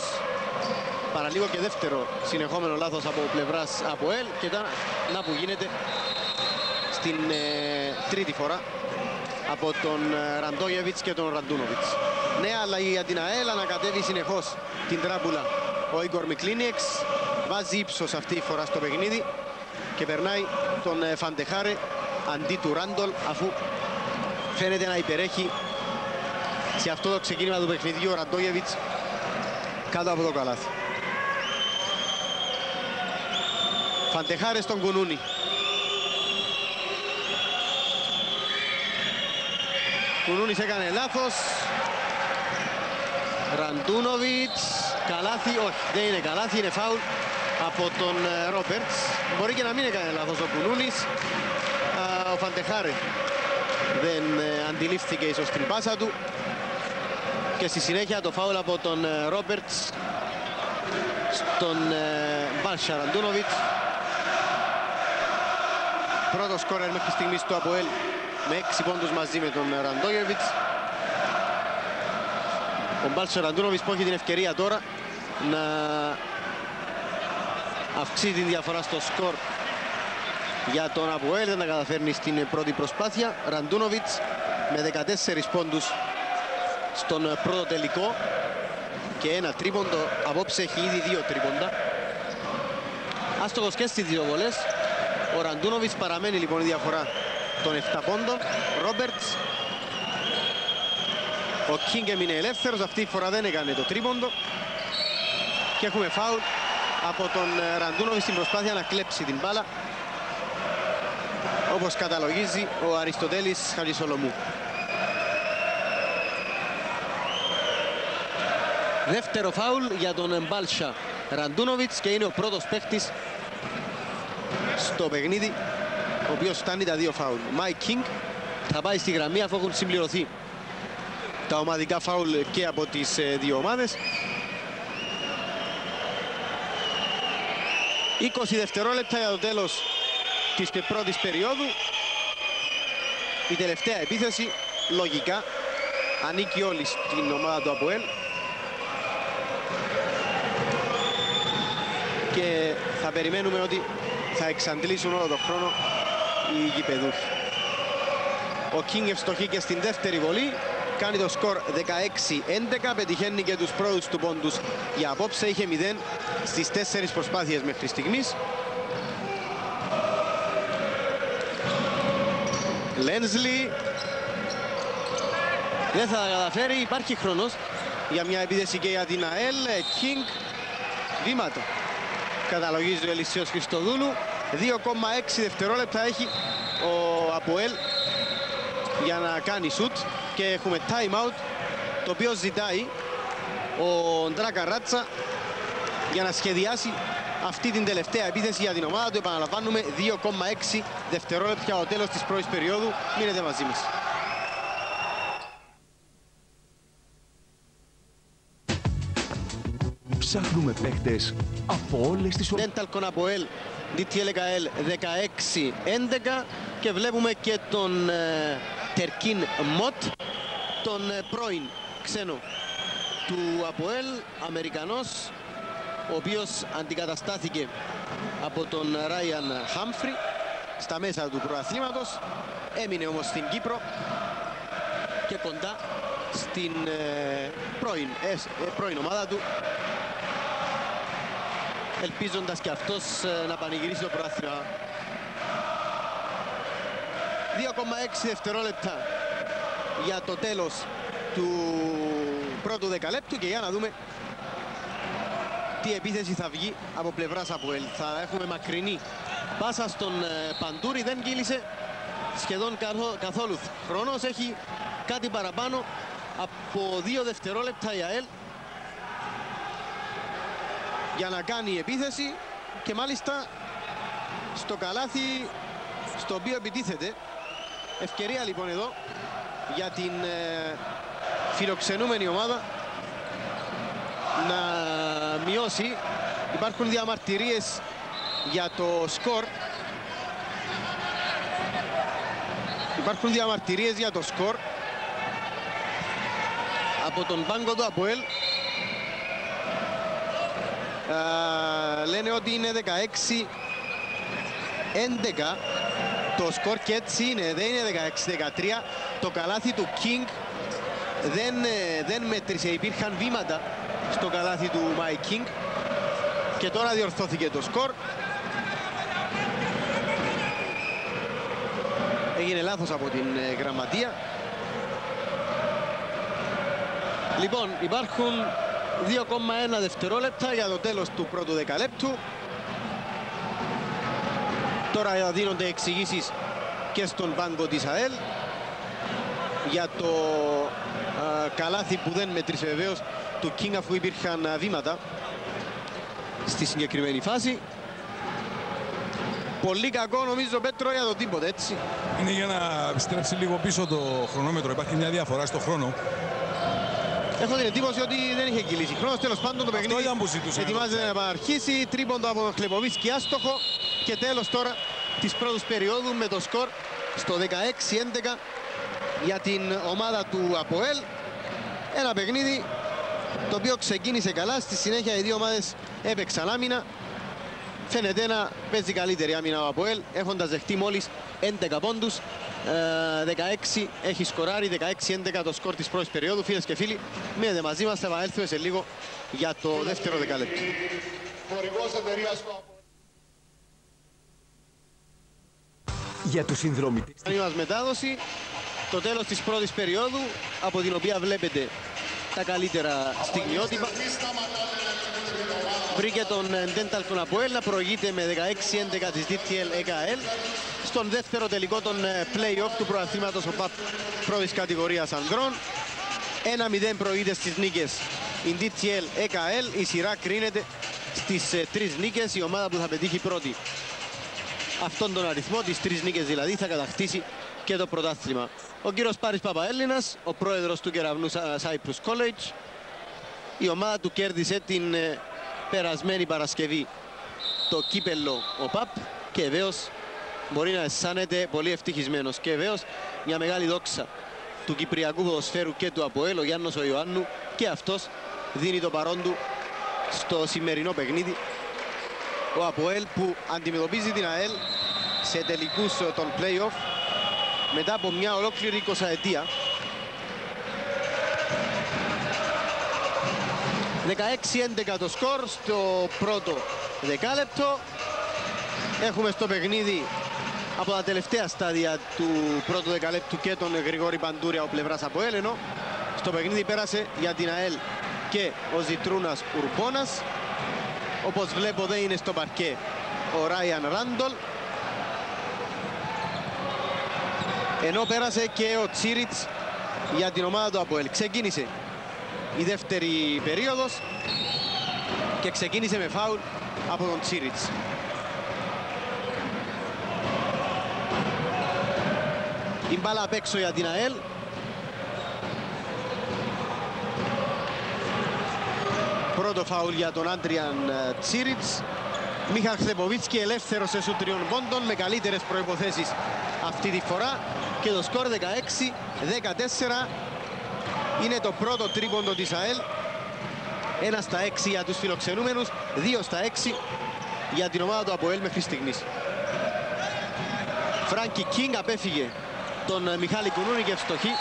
Παραλίγο και δεύτερο συνεχόμενο λάθος από πλευράς Αποέλ. Και τώρα να που γίνεται στην ε, τρίτη φορά από τον ε, Ραντόγεβιτς και τον Ραντούνοβιτς. Νέα αλλαγή για την ΑΕΛ, ανακατεύει συνεχώς την τράμπουλα ο Ιγκορ Μικλίνιεξ. Βάζει ύψος αυτή η φορά στο παιχνίδι και περνάει τον ε, Φαντεχάρε αντί του Ράντολ αφού φαίνεται να υπερέχει σε αυτό το ξεκίνημα του παιχνιδιού ο Ραντόγεβιτς κάτω από το καλάθι. Φαντεχάρες στον Κουνούνι. Κουνούνης έκανε λάθος. Ραντούνοβιτς. Καλάθι, όχι δεν είναι καλάθι, είναι φάουλ από τον ε, Ρόπερτς. Μπορεί και να μην έκανε λάθος ο Κουνούνης. Ο Φαντεχάρε δεν ε, αντιλήφθηκε ίσως την πάσα του. Και στη συνέχεια το φάουλ από τον ε, Ρόπερτς στον Μπάλσια Ραντούνοβιτς. Πρώτος σκόρερ μέχρι στιγμής του Αποέλ με 6 πόντους μαζί με τον Ραντόγεβιτς. Ο Μπάλτσο Ραντούνοβιτς που έχει την ευκαιρία τώρα να αυξήσει την διαφορά στο σκορ για τον Αποέλ. Δεν τα καταφέρνει στην πρώτη προσπάθεια. Ραντούνοβιτς με 14 πόντους στον πρώτο τελικό και ένα τρίποντο. Απόψε έχει ήδη δύο τρίποντα. Άστοχος και στις δύο βολές. Ο Ραντούνοβιτς παραμένει λοιπόν η διαφορά των 7 πόντων. Ρόμπερτς. Ο Κίνγκ έμεινε ελεύθερος. Αυτή η φορά δεν έκανε το τρίποντο. Και έχουμε φάουλ από τον Ραντούνοβι στην προσπάθεια να κλέψει την μπάλα. Όπως καταλογίζει ο Αριστοτέλης Χαρισολόμου. Δεύτερο φάουλ για τον Μπάλσια Ραντούνοβιτς και είναι ο πρώτος παίχτης στο παιχνίδι ο οποίος φτάνει τα δύο φάουλ. Μάικ Κίνγκ θα πάει στη γραμμή αφού έχουν συμπληρωθεί τα ομαδικά φάουλ και από τις ε, δύο ομάδες. 20 δευτερόλεπτα για το τέλος της πρώτης περίοδου. Η τελευταία επίθεση λογικά ανήκει όλη στην ομάδα του ΑΠΟΕΛ και θα περιμένουμε ότι θα εξαντλήσουν όλο τον χρόνο οι γηπεδούχοι. Ο Κίνγκ ευστοχεί και στην δεύτερη βολή. Κάνει το σκορ 16-11. Πετυχαίνει και τους πρώτους του πόντους για απόψε. Είχε 0 στις τέσσερις προσπάθειες μέχρι στιγμής. Λένσλι. Δεν θα καταφέρει. Υπάρχει χρόνος για μια επίθεση και για την ΑΕΛ. Κίνγκ. Βήματα. Καταλογίζει ο Ελισίος Χριστοδούλου. 2,6 δευτερόλεπτα έχει ο Αποέλ για να κάνει σουτ και έχουμε time out το οποίο ζητάει ο Ντράκα Ράτσα για να σχεδιάσει αυτή την τελευταία επίθεση για την ομάδα του. Επαναλαμβάνουμε 2,6 δευτερόλεπτα για το τέλος της πρώτης περίοδου. Μείνετε μαζί μας. Ψάχνουμε παίχτες από όλες τις ομάδες. Dental Κοναποέλ, DTL ΕΚΑΕΛ 16-11 και βλέπουμε και τον ε, Τερκίν Μοτ, τον ε, πρώην ξένο του ΑΠΟΕΛ, Αμερικανός, ο οποίος αντικαταστάθηκε από τον Ράιαν Χάμφρι στα μέσα του προαθλήματος, έμεινε όμως στην Κύπρο και κοντά στην ε, πρώην, ε, ε, πρώην ομάδα του ελπίζοντας και αυτός ε, να πανηγυρίσει το πρόθυμα. 2,6 δευτερόλεπτα για το τέλος του πρώτου δεκαλέπτου και για να δούμε τι επίθεση θα βγει από πλευράς Αποέλ. Θα έχουμε μακρινή πάσα στον ε, Παντούρη, δεν κύλησε σχεδόν καθόλου χρόνος. Έχει κάτι παραπάνω από δύο δευτερόλεπτα η ΑΕΛ για να κάνει επίθεση και μάλιστα στο καλάθι στο οποίο επιτίθεται. Ευκαιρία λοιπόν εδώ για την ε, φιλοξενούμενη ομάδα να μειώσει. Υπάρχουν διαμαρτυρίες για το σκορ. Υπάρχουν διαμαρτυρίες για το σκορ από τον πάγκο του Αποέλ λένε ότι είναι 16 11 το σκορ και έτσι είναι, δεν είναι 16-13 το καλάθι του King δεν, ε, δεν μέτρησε, υπήρχαν βήματα στο καλάθι του Mike King. Και τώρα διορθώθηκε το σκορ. Έγινε λάθος από την ε, γραμματεία. Λοιπόν υπάρχουν 2,1 δευτερόλεπτα για το τέλος του πρώτου δεκαλέπτου. Τώρα δίνονται εξηγήσεις και στον πάγκο της ΑΕΛ για το α, καλάθι που δεν μετρήσε βεβαίως του Κίνγκ αφού υπήρχαν βήματα στη συγκεκριμένη φάση. Πολύ κακό νομίζω Πέτρο για το τίποτε έτσι. Είναι για να επιστρέψει λίγο πίσω το χρονόμετρο. Υπάρχει μια διαφορά στο χρόνο. Έχω την εντύπωση ότι δεν είχε κυλήσει χρόνος. Τέλος πάντων το παιχνίδι ετοιμάζεται να επαναρχίσει. Τρίποντο από τον Κλεποβίσκι άστοχο. Και τέλος τώρα της πρώτης περίοδου με το σκορ στο 16-11 για την ομάδα του ΑΠΟΕΛ. Ένα παιχνίδι το οποίο ξεκίνησε καλά. Στη συνέχεια οι δύο ομάδες έπαιξαν άμυνα. Φαίνεται να παίζει καλύτερη άμυνα ο Αποέλ, έχοντας δεχτεί μόλις 11 πόντους. 16 ε, έχει σκοράρει, 16-11 το σκορ της πρώτης περίοδου. Φίλες και φίλοι, μείνετε μαζί μας, θα επανέλθουμε σε λίγο για το δεύτερο δεκαλέπτο. Για τους συνδρομητές. μας μετάδοση, το τέλος της πρώτης περίοδου, από την οποία βλέπετε τα καλύτερα στιγμιότυπα. Βρήκε τον Dental Κοναποέλ να προηγείται με 16-11 της DTL EKL. Στον δεύτερο τελικό των ε, play-off του προαθήματος ο ΠΑΠ πρώτης κατηγορίας ανδρών. 1-0 προηγείται στις νίκες η DTL EKL. Η σειρά κρίνεται στις ε, τρεις νίκες. Η ομάδα που θα πετύχει πρώτη αυτόν τον αριθμό, τις τρεις νίκες δηλαδή, θα κατακτήσει και το πρωτάθλημα. Ο κύριος Πάρης Παπαέλληνας, ο πρόεδρος του κεραυνού Cyprus College. Η ομάδα του κέρδισε την ε, περασμένη Παρασκευή το κύπελο ο ΠΑΠ και βεβαίως μπορεί να αισθάνεται πολύ ευτυχισμένος και βεβαίω μια μεγάλη δόξα του Κυπριακού ποδοσφαίρου και του Αποέλ, ο Γιάννος ο Ιωάννου και αυτός δίνει το παρόν του στο σημερινό παιχνίδι. Ο Αποέλ που αντιμετωπίζει την ΑΕΛ σε τελικούς των play-off μετά από μια ολόκληρη 20 ετία. 16-11 το σκορ στο πρώτο δεκάλεπτο. Έχουμε στο παιχνίδι από τα τελευταία στάδια του πρώτου δεκαλέπτου και τον Γρηγόρη Παντούρια ο πλευράς από Έλενο. Στο παιχνίδι πέρασε για την ΑΕΛ και ο Ζητρούνας Ουρπόνας. Όπως βλέπω δεν είναι στο παρκέ ο Ράιαν Ράντολ. Ενώ πέρασε και ο Τσίριτς για την ομάδα του Αποέλ. Ξεκίνησε η δεύτερη περίοδος και ξεκίνησε με φάουλ από τον Τσίριτς. Η μπάλα απ' έξω για την ΑΕΛ. Πρώτο φάουλ για τον Άντριαν ε, Τσίριτς. Μίχα Χθεποβίτσκι ελεύθερος σε σου τριών πόντων με καλύτερες προϋποθέσεις αυτή τη φορά και το σκορ 16-14 είναι το πρώτο τρίποντο της ΑΕΛ. Ένα στα 6 για τους φιλοξενούμενους, δύο στα 6 για την ομάδα του ΑΠΟΕΛ μέχρι στιγμής. Φράνκι Κίνγκ απέφυγε τον ε, Μιχάλη Κουνούνη και ευστοχή.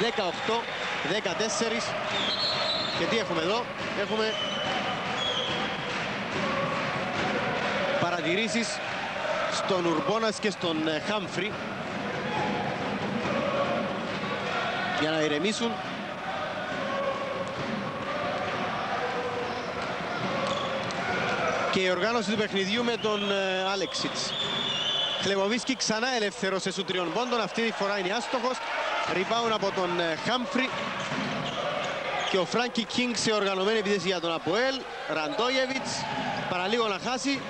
18-14. Και τι έχουμε εδώ, έχουμε παρατηρήσεις στον Ουρμπόνας και στον ε, Χάμφρι για να ηρεμήσουν και η οργάνωση του παιχνιδιού με τον ε, Άλεξιτς. Χλεβοβίσκι ξανά ελεύθερος σε σου τριών πόντων. Αυτή τη φορά είναι άστοχος. Ριμπάουν από τον ε, Χάμφρι. Και ο Φράνκι Κίνγκ σε οργανωμένη επίθεση για τον Αποέλ. Ραντόγεβιτς. Παραλίγο να χάσει.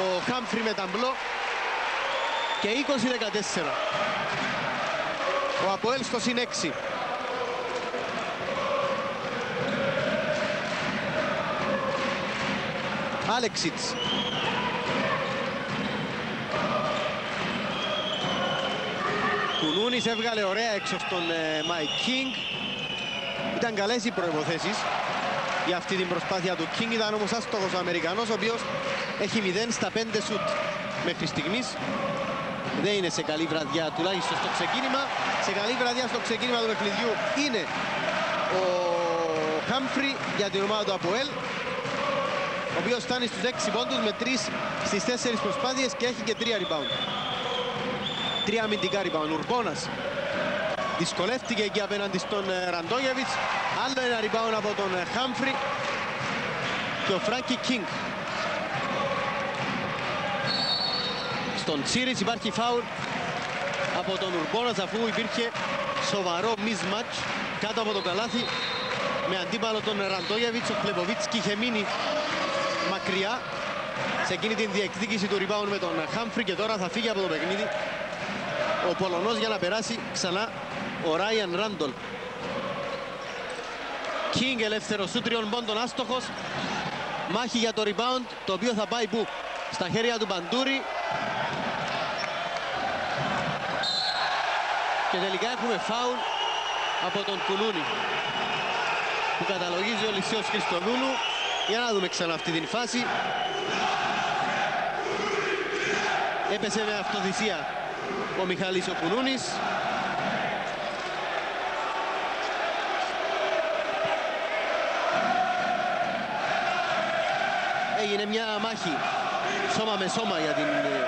Ο Χάμφρι με ταμπλό. Και 20-14. Ο Αποέλ στο συν 6. Άλεξιτς. Κουνούνης έβγαλε ωραία έξω στον Μάικ ε, Κίνγκ. Ήταν καλές οι προϋποθέσεις για αυτή την προσπάθεια του Κίνγκ. Ήταν όμως άστοχος ο Αμερικανός, ο οποίος έχει 0 στα 5 σουτ μέχρι στιγμής. Δεν είναι σε καλή βραδιά τουλάχιστον στο ξεκίνημα. Σε καλή βραδιά στο ξεκίνημα του παιχνιδιού είναι ο Χάμφρι για την ομάδα του Αποέλ ο οποίος φτάνει στους 6 πόντους με 3 στις 4 προσπάθειες και έχει και 3 rebound. Τρία αμυντικά rebound. Ουρμπόνας δυσκολεύτηκε εκεί απέναντι στον ε, Ραντόγεβιτς. Άλλο ένα rebound από τον ε, Χάμφρι και ο Φράνκι Κίνγκ. Στον Τσίριτς υπάρχει φάουλ από τον Ουρμπόνας αφού υπήρχε σοβαρό mismatch κάτω από το καλάθι με αντίπαλο τον Ραντόγεβιτς. Ο Κλεποβίτσκι είχε μείνει μακριά σε εκείνη την διεκδίκηση του rebound με τον Χάμφρι και τώρα θα φύγει από το παιχνίδι ο Πολωνός για να περάσει ξανά ο Ράιαν Ράντολ. Κίνγκ ελεύθερος σου τριών πόντων άστοχος. Μάχη για το rebound το οποίο θα πάει που; Στα χέρια του Μπαντούρη. Και τελικά έχουμε φάουλ από τον Κουνούνη που καταλογίζει ο Λυσίος Χριστοδούλου. Για να δούμε ξανά αυτή την φάση. Έπεσε με αυτοθυσία ο Μιχάλης ο Κουνούνης. Έγινε μια μάχη σώμα με σώμα για την ε,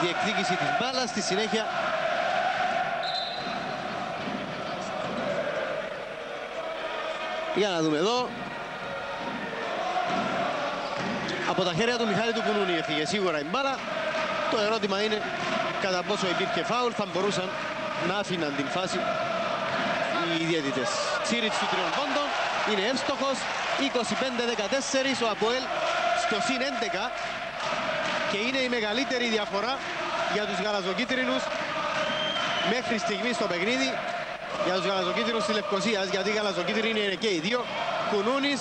διεκδίκηση της μπάλας. Στη συνέχεια Για να δούμε εδώ. Από τα χέρια του Μιχάλη του Κουνούνη έφυγε σίγουρα η μπάλα. Το ερώτημα είναι κατά πόσο υπήρχε φάουλ. Θα μπορούσαν να άφηναν την φάση οι διαιτητές. Τσίριτς του τριών πόντων. Είναι εύστοχος. 25-14 ο Αποέλ στο συν 11 και είναι η μεγαλύτερη διαφορά για τους γαλαζοκίτρινους μέχρι στιγμής στο παιχνίδι για τους γαλαζοκίτρινους της Λευκοσίας γιατί οι γαλαζοκίτρινοι είναι και οι δύο Κουνούνης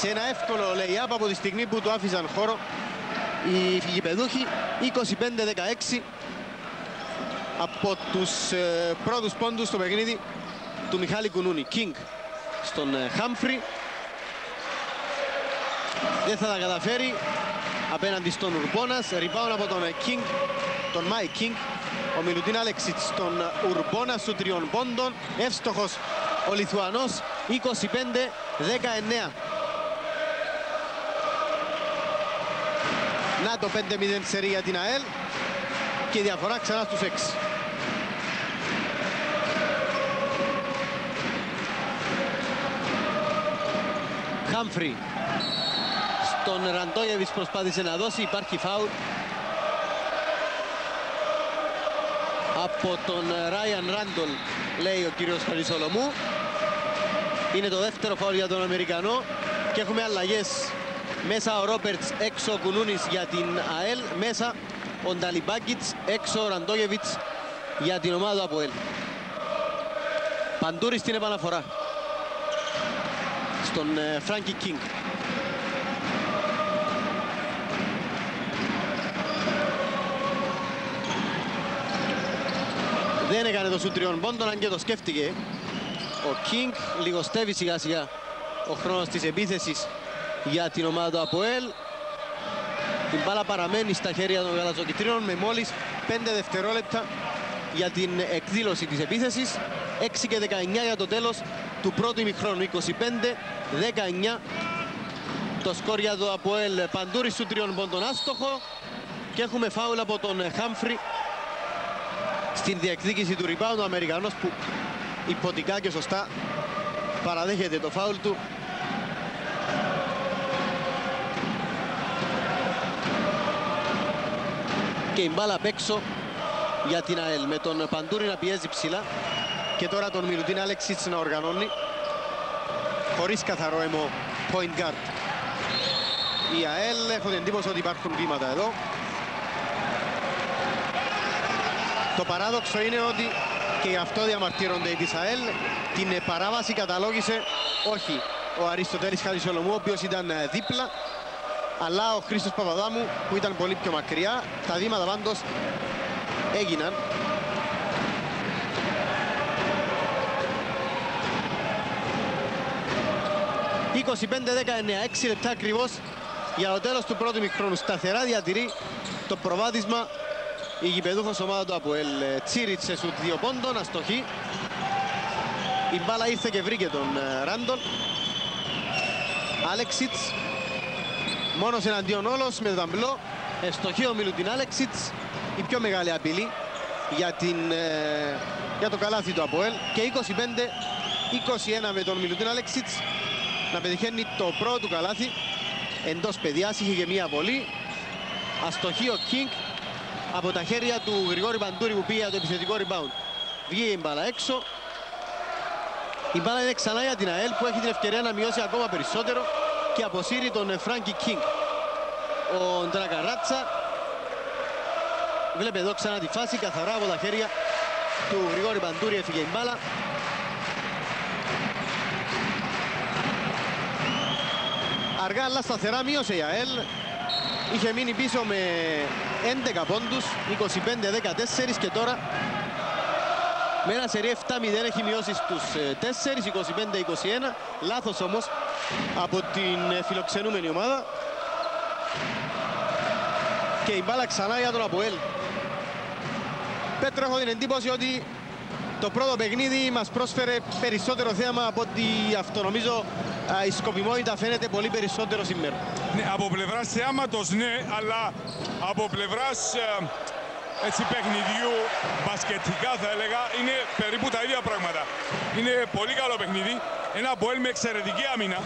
σε ένα εύκολο lay-up από τη στιγμή που του άφησαν χώρο οι γηπεδούχοι 25-16 από τους ε, πρώτους πόντους στο παιχνίδι του Μιχάλη Κουνούνη. King στον ε, Χάμφρι. Δεν θα τα καταφέρει απέναντι στον Ουρμπόνας. Ριμπάουν από τον King, τον Μάι King. Ο Μιλουτίν Άλεξιτς στον Ουρμπόνα σου τριών πόντων. Εύστοχος ο Λιθουανός 25-19. Να το 5-0 σερί για την ΑΕΛ. Και η διαφορά ξανά στους 6. Χάμφρι. Στον Ραντόγεβιτς προσπάθησε να δώσει, υπάρχει φάουλ. Από τον Ράιαν Ράντολ λέει ο κύριος Χαρισολομού. Είναι το δεύτερο φάουλ για τον Αμερικανό. Και έχουμε αλλαγές μέσα ο Ρόπερτς, έξω ο Κουνούνης για την ΑΕΛ. Μέσα ο Νταλιμπάκητς, έξω ο Ραντόγεβιτς για την ομάδα από ΑΕΛ. Παντούρη στην επαναφορά. Στον Φράνκι Κίνγκ. Δεν έκανε το σου τριών πόντων, αν και το σκέφτηκε. Ο Κίνγκ λιγοστεύει σιγά σιγά ο χρόνος της επίθεσης για την ομάδα του ΑΠΟΕΛ. Την μπάλα παραμένει στα χέρια των γαλαζοκυτρίνων με μόλις 5 δευτερόλεπτα για την εκδήλωση της επίθεσης. 6 και 19 για το τέλος του πρώτου ημιχρόνου. 25-19 το σκορ για το ΑΠΟΕΛ Παντούρη σου τριών πόντων άστοχο και έχουμε φάουλ από τον Χάμφρι στην διεκδίκηση του rebound ο Αμερικανός που υποτικά και σωστά παραδέχεται το φάουλ του και η μπάλα απ' έξω για την ΑΕΛ. Με τον Παντούρη να πιέζει ψηλά. Και τώρα τον Μιλουτίν Αλεξίτς να οργανώνει. Χωρίς καθαρό αίμο point guard. Η ΑΕΛ έχω την εντύπωση ότι υπάρχουν βήματα εδώ. Το παράδοξο είναι ότι και γι' αυτό διαμαρτύρονται οι της ΑΕΛ. Την παράβαση καταλόγησε όχι ο Αριστοτέλης Χαδισολομού, ο οποίος ήταν ε, δίπλα, αλλά ο Χρήστος Παπαδάμου που ήταν πολύ πιο μακριά. Τα βήματα πάντως έγιναν. «25-19, 6 λεπτά ακριβώς για το τέλος του πρώτου μικρόνου. Σταθερά διατηρεί το προβάδισμα η γηπεδούχος ομάδα του Αποέλ τσίριτσες σου δύο πόντων, αστοχή. Η μπάλα ήρθε και βρήκε τον ε, Ράντον. Άλεξιτς, μόνος εναντίον όλος με ταμπλό. Εστοχή ο Μιλουτίν Άλεξιτς, η πιο μεγάλη απειλή για, την, ε, για το καλάθι του Αποέλ. Και 25-21 με τον Μιλουτίν Άλεξιτς να πετυχαίνει το πρώτο καλάθι εντός παιδιάς. Είχε και μία πολύ. Αστοχή ο Κίνγκ από τα χέρια του Γρηγόρη Παντούρη που πήγε το επιθετικό rebound. Βγήκε η μπάλα έξω. Η μπάλα είναι ξανά για την ΑΕΛ που έχει την ευκαιρία να μειώσει ακόμα περισσότερο και αποσύρει τον Φράγκη Κίνγκ. Ο Ντρακαράτσα βλέπει εδώ ξανά τη φάση καθαρά από τα χέρια του Γρηγόρη Παντούρη έφυγε η μπάλα. Αργά αλλά σταθερά μείωσε η ΑΕΛ είχε μείνει πίσω με 11 πόντους, 25-14 και τώρα με ένα σερί 7-0 έχει μειώσει στους 4, 25-21. Λάθος όμως από την φιλοξενούμενη ομάδα. Και η μπάλα ξανά για τον Αποέλ. Πέτρο, έχω την εντύπωση ότι το πρώτο παιχνίδι μας πρόσφερε περισσότερο θέαμα από ότι αυτό νομίζω η σκοπιμότητα φαίνεται πολύ περισσότερο σήμερα. Ναι, από πλευράς θεάματος ναι, αλλά από πλευράς ε, έτσι παιχνιδιού μπασκετικά θα έλεγα είναι περίπου τα ίδια πράγματα. Είναι πολύ καλό παιχνίδι, ένα Αποέλ με εξαιρετική άμυνα.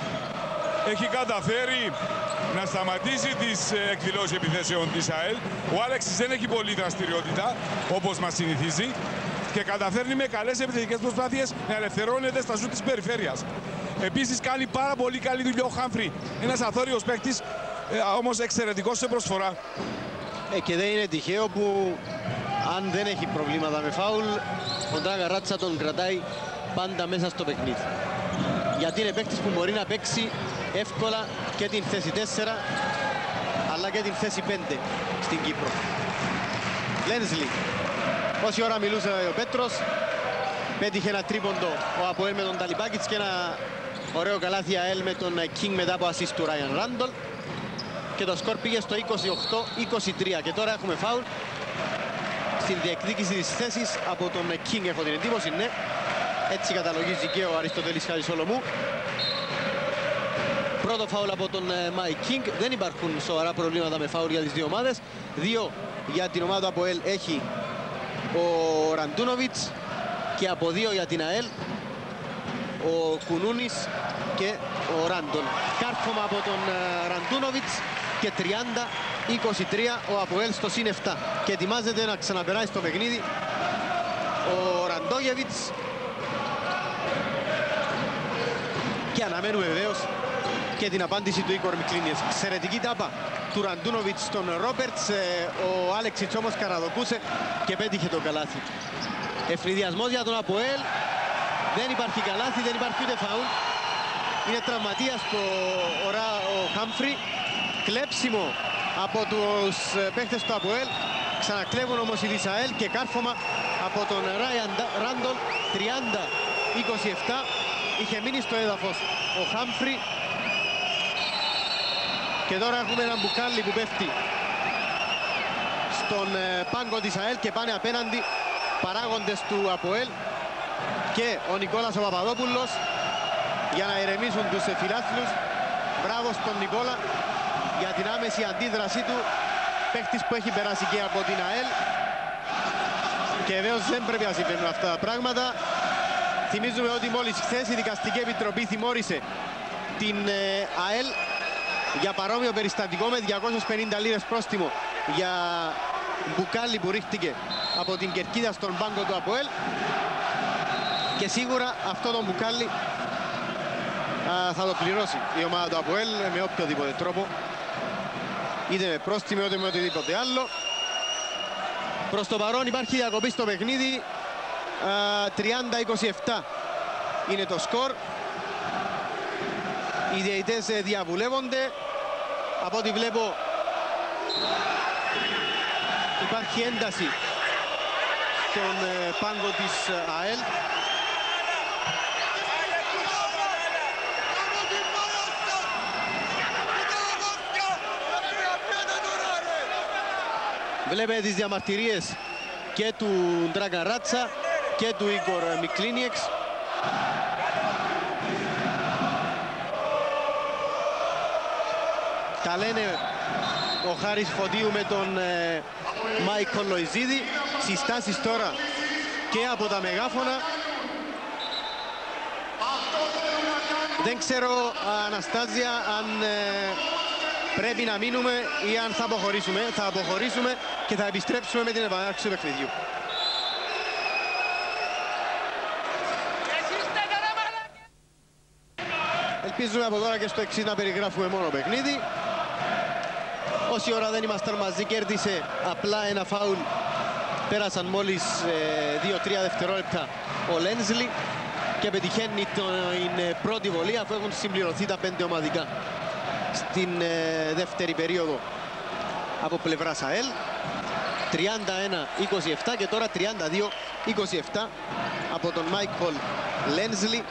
Έχει καταφέρει να σταματήσει τις ε, εκδηλώσεις επιθέσεων της ΑΕΛ. Ο Άλεξης δεν έχει πολλή δραστηριότητα, όπως μας συνηθίζει και καταφέρνει με καλές επιθετικές προσπάθειες να ελευθερώνεται στα ζού της περιφέρειας. Επίσης κάνει πάρα πολύ καλή δουλειά ο Χάμφρι. Ένας αθόριος παίκτης, ε, όμως εξαιρετικός σε προσφορά. Ε, και δεν είναι τυχαίο που αν δεν έχει προβλήματα με φάουλ, ο Ντράγκα Ράτσα τον κρατάει πάντα μέσα στο παιχνίδι. Γιατί είναι παίκτης που μπορεί να παίξει εύκολα και την θέση 4 αλλά και την θέση 5 στην Κύπρο. Λένσλι Όση ώρα μιλούσε ο Πέτρος, πέτυχε ένα τρίποντο ο Αποέλ με τον Ταλιμπάκητς και ένα ωραίο καλάθι ΑΕΛ με τον Κίνγκ μετά από assist του Ράιαν Ράντολ. Και το σκορ πήγε στο 28-23 και τώρα έχουμε φάουλ στην διεκδίκηση της θέσης από τον Κίνγκ έχω την εντύπωση, ναι. Έτσι καταλογίζει και ο Αριστοτέλης Χαρισολόμου. Πρώτο φάουλ από τον Μάικ Κίνγκ. Δεν υπάρχουν σοβαρά προβλήματα με φάουλ για τις δύο ομάδες. Δύο για την ομάδα από ΕΛ έχει ο Ραντούνοβιτς και από δύο για την ΑΕΛ ο Κουνούνης και ο Ράντον. Κάρφωμα από τον ε, Ραντούνοβιτς και 30-23 ο Αποέλ στο συν 7 και ετοιμάζεται να ξαναπεράσει το παιχνίδι ο Ραντόγεβιτς και αναμένουμε βεβαίως και την απάντηση του Ίκορ Μικλίνιες. Εξαιρετική τάπα του Ραντούνοβιτς στον Ρόπερτς. Ε, ο Άλεξιτς όμως καραδοκούσε και πέτυχε το καλάθι. Ευνηδιασμός για τον Αποέλ. Δεν υπάρχει καλάθι, δεν υπάρχει ούτε φαούλ. Είναι τραυματίας το ορά ο Χάμφρι. Κλέψιμο από τους ε, παίχτες του Αποέλ. Ξανακλέβουν όμως οι Δισαέλ και κάρφωμα από τον Ράιαν Ράντον 30-27. Είχε μείνει στο έδαφος ο Χάμφρι και τώρα έχουμε έναν μπουκάλι που πέφτει στον ε, πάγκο της ΑΕΛ και πάνε απέναντι παράγοντες του ΑΠΟΕΛ και ο Νικόλας ο Παπαδόπουλος για να ηρεμήσουν τους φιλάθλους. Μπράβο στον Νικόλα για την άμεση αντίδρασή του. Παίχτης που έχει περάσει και από την ΑΕΛ. Και βέβαιως δεν πρέπει να συμβαίνουν αυτά τα πράγματα. Θυμίζουμε ότι μόλις χθες η Δικαστική Επιτροπή θυμόρισε την ε, ΑΕΛ για παρόμοιο περιστατικό με 250 λίρες πρόστιμο για μπουκάλι που ρίχτηκε από την κερκίδα στον πάγκο του Αποέλ και σίγουρα αυτό το μπουκάλι α, θα το πληρώσει η ομάδα του Αποέλ με οποιοδήποτε τρόπο είτε με πρόστιμο είτε με οτιδήποτε άλλο προς το παρόν υπάρχει διακοπή στο παιχνίδι 30-27 είναι το σκορ οι διαιτητές διαβουλεύονται. Από ό,τι βλέπω υπάρχει ένταση στον ε, πάγκο της ε, ΑΕΛ. Βλέπετε τις διαμαρτυρίες και του Ντραγκαράτσα και του Ίγκορ Μικλίνιεξ. Τα λένε ο Χάρης Φωτίου με τον ε, Μάικο Λοϊζίδη. Συστάσεις τώρα και από τα μεγάφωνα. Δεν ξέρω, Αναστάζια, αν ε, πρέπει να μείνουμε ή αν θα αποχωρήσουμε. Θα αποχωρήσουμε και θα επιστρέψουμε με την επανάρξη του παιχνιδιού. Ελπίζουμε από τώρα και στο εξής να περιγράφουμε μόνο παιχνίδι. Όση ώρα δεν ήμασταν μαζί κέρδισε απλά ένα φάουλ. Πέρασαν μόλις 2-3 ε, δευτερόλεπτα ο Λένζλι και πετυχαίνει την ε, πρώτη βολή αφού έχουν συμπληρωθεί τα πέντε ομαδικά στην ε, δεύτερη περίοδο από πλευράς ΑΕΛ. 31-27 και τώρα 32-27 από τον Μάικολ Λένζλι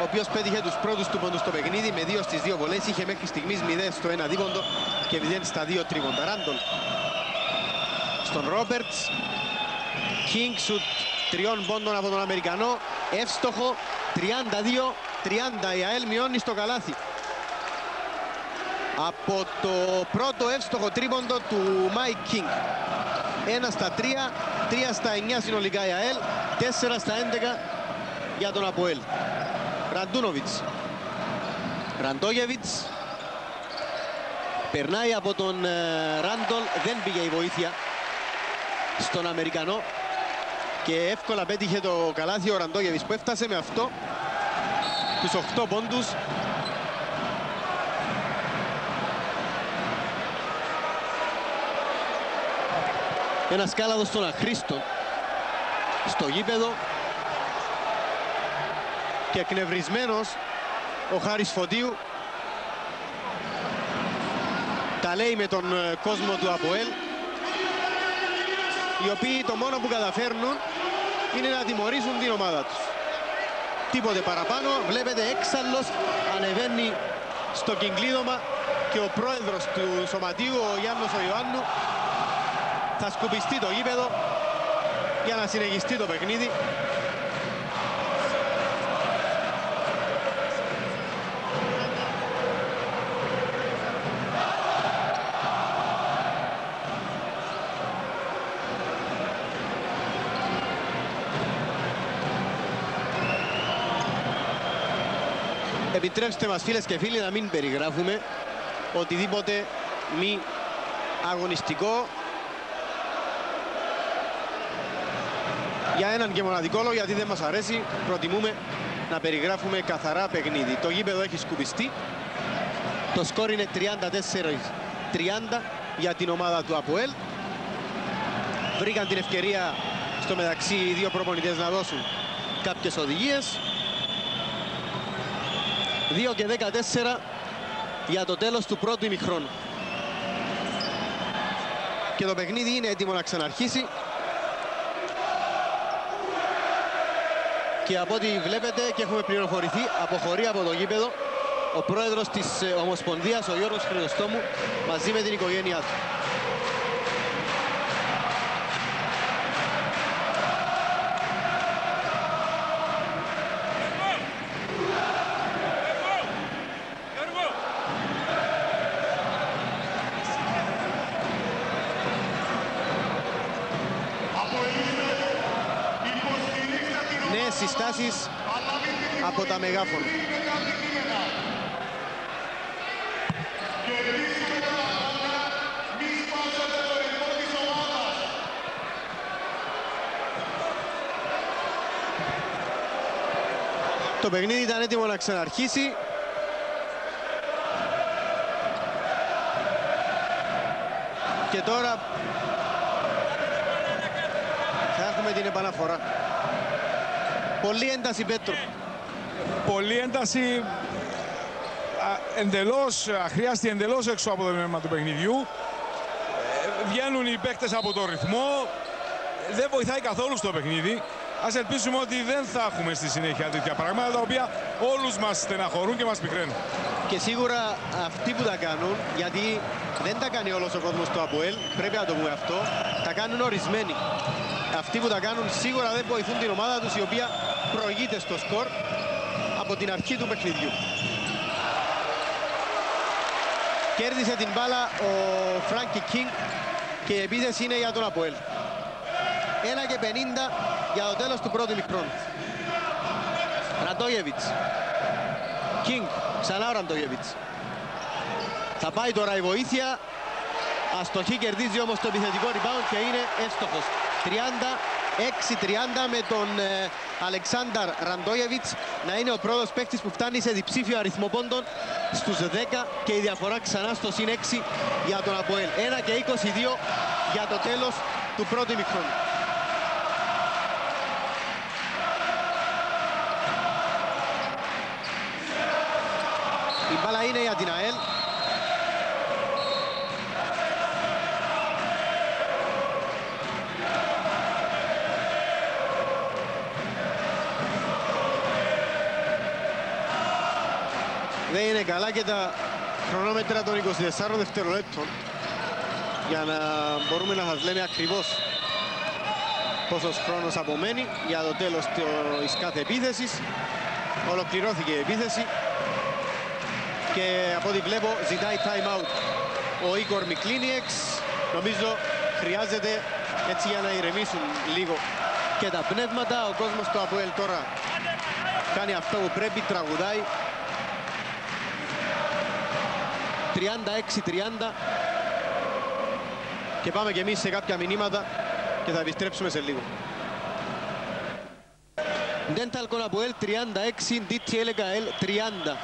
ο οποίος πέτυχε τους πρώτους του πόντους στο παιχνίδι με δύο στις δύο βολές. Είχε μέχρι στιγμής 0 στο ένα δίποντο και 0 στα δύο τρίποντα. Ράντολ στον Ρόμπερτς. King σουτ τριών πόντων από τον Αμερικανό. Εύστοχο 32-30. Η ΑΕΛ μειώνει στο καλάθι. Από το πρώτο εύστοχο τρίποντο του Μάικ Κίνγκ. Ένα στα τρία, τρία στα εννιά συνολικά η ΑΕΛ, τέσσερα στα έντεκα για τον Αποέλ. Ραντούνοβιτς. Ραντόγεβιτς. Περνάει από τον ε, Ράντολ, δεν πήγε η βοήθεια στον Αμερικανό και εύκολα πέτυχε το καλάθι ο Ραντόγεβιτς που έφτασε με αυτό τους 8 πόντους Ένα σκάλαδος στον Αχρήστο στο γήπεδο. Και εκνευρισμένος ο Χάρης Φωτίου τα λέει με τον ε, κόσμο του Αποέλ οι οποίοι το μόνο που καταφέρνουν είναι να τιμωρήσουν την ομάδα τους. Τίποτε παραπάνω, βλέπετε έξαλλος ανεβαίνει στο κυκλίδωμα και ο πρόεδρος του σωματείου, ο Γιάννος ο Ιωάννου, θα σκουπιστεί το γήπεδο για να συνεχιστεί το παιχνίδι. Επιτρέψτε μας φίλες και φίλοι να μην περιγράφουμε οτιδήποτε μη αγωνιστικό για έναν και μοναδικό λόγο γιατί δεν μας αρέσει προτιμούμε να περιγράφουμε καθαρά παιχνίδι το γήπεδο έχει σκουπιστεί το σκόρ είναι 34-30 για την ομάδα του ΑΠΟΕΛ βρήκαν την ευκαιρία στο μεταξύ οι δύο προπονητές να δώσουν κάποιες οδηγίες 2 και 14 για το τέλος του πρώτου ημιχρόνου. Και το παιχνίδι είναι έτοιμο να ξαναρχίσει. Και από ό,τι βλέπετε και έχουμε πληροφορηθεί, αποχωρεί από το γήπεδο ο πρόεδρος της ε, Ομοσπονδίας, ο Γιώργος Χρυστόμου, μαζί με την οικογένειά του. Από τα μεγάφωνα. Το παιχνίδι ήταν έτοιμο να ξαναρχίσει. Και τώρα θα έχουμε την επαναφορά. Πολύ ένταση Πέτρο. Πολύ ένταση εντελώς, αχρίαστη εντελώς έξω από το νόημα του παιχνιδιού. Ε, βγαίνουν οι παίκτες από το ρυθμό. Δεν βοηθάει καθόλου στο παιχνίδι. Ας ελπίσουμε ότι δεν θα έχουμε στη συνέχεια τέτοια πράγματα τα οποία όλους μας στεναχωρούν και μας πικραίνουν. Και σίγουρα αυτοί που τα κάνουν, γιατί δεν τα κάνει όλος ο κόσμος του ΑΠΟΕΛ, πρέπει να το πούμε αυτό, τα κάνουν ορισμένοι. Αυτοί που τα κάνουν σίγουρα δεν βοηθούν την ομάδα τους η οποία προηγείται στο σκορ από την αρχή του παιχνιδιού. Κέρδισε την μπάλα ο Φράνκι Κίνγκ και η επίθεση είναι για τον Αποέλ. 1 και 50 για το τέλος του πρώτου μικρόνου. Ραντόγεβιτς. Κίνγκ. Ξανά ο Ραντόγεβιτς. Θα πάει τώρα η βοήθεια. Αστοχή κερδίζει όμως το επιθετικό rebound και είναι εύστοχος. 36-30 με τον ε, Αλεξάνδαρ Ραντόγεβιτς να είναι ο πρώτος παίκτης που φτάνει σε διψήφιο αριθμό πόντων στους 10 και η διαφορά ξανά στο συν 6 για τον Αποέλ. 1 και 22 για το τέλος του πρώτου ημιχρόνου. Η μπάλα είναι για την ΑΕΛ. Και τα χρονόμετρα των 24 δευτερολέπτων για να μπορούμε να σας λέμε ακριβώς πόσος χρόνος απομένει για το τέλος της κάθε επίθεσης. Ολοκληρώθηκε η επίθεση και από ό,τι βλέπω ζητάει time out ο Ίκορ Μικλίνιεξ. Νομίζω χρειάζεται έτσι για να ηρεμήσουν λίγο και τα πνεύματα. Ο κόσμος του Αποέλ τώρα κάνει αυτό που πρέπει, τραγουδάει 36-30 και πάμε και εμείς σε κάποια μηνύματα και θα επιστρέψουμε σε λίγο. Dental Conapoel 36, DTL 30.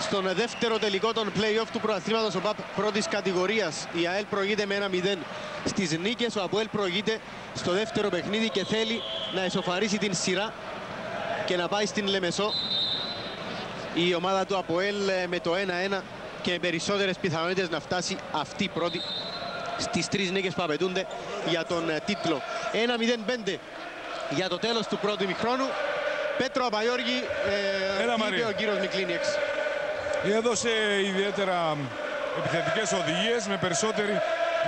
Στον δεύτερο τελικό των play-off του προαθλήματος ο ΠΑΠ πρώτης κατηγορίας η ΑΕΛ προηγείται με ένα 0 στις νίκες. Ο ΑΠΟΕΛ προηγείται στο δεύτερο παιχνίδι και θέλει να εσωφαρίσει την σειρά και να πάει στην Λεμεσό. Η ομάδα του ΑΠΟΕΛ με το 1-1 και με περισσότερες πιθανότητες να φτάσει αυτή πρώτη στις τρεις νίκες που απαιτούνται για τον ε, τίτλο. 1-0-5 για το τέλος του πρώτου ημιχρόνου. Πέτρο Απαγιώργη, ε, Έλα, είπε Μαρία. ο κύριος Μικλίνιεξ; Έδωσε ιδιαίτερα επιθετικές οδηγίες με περισσότερη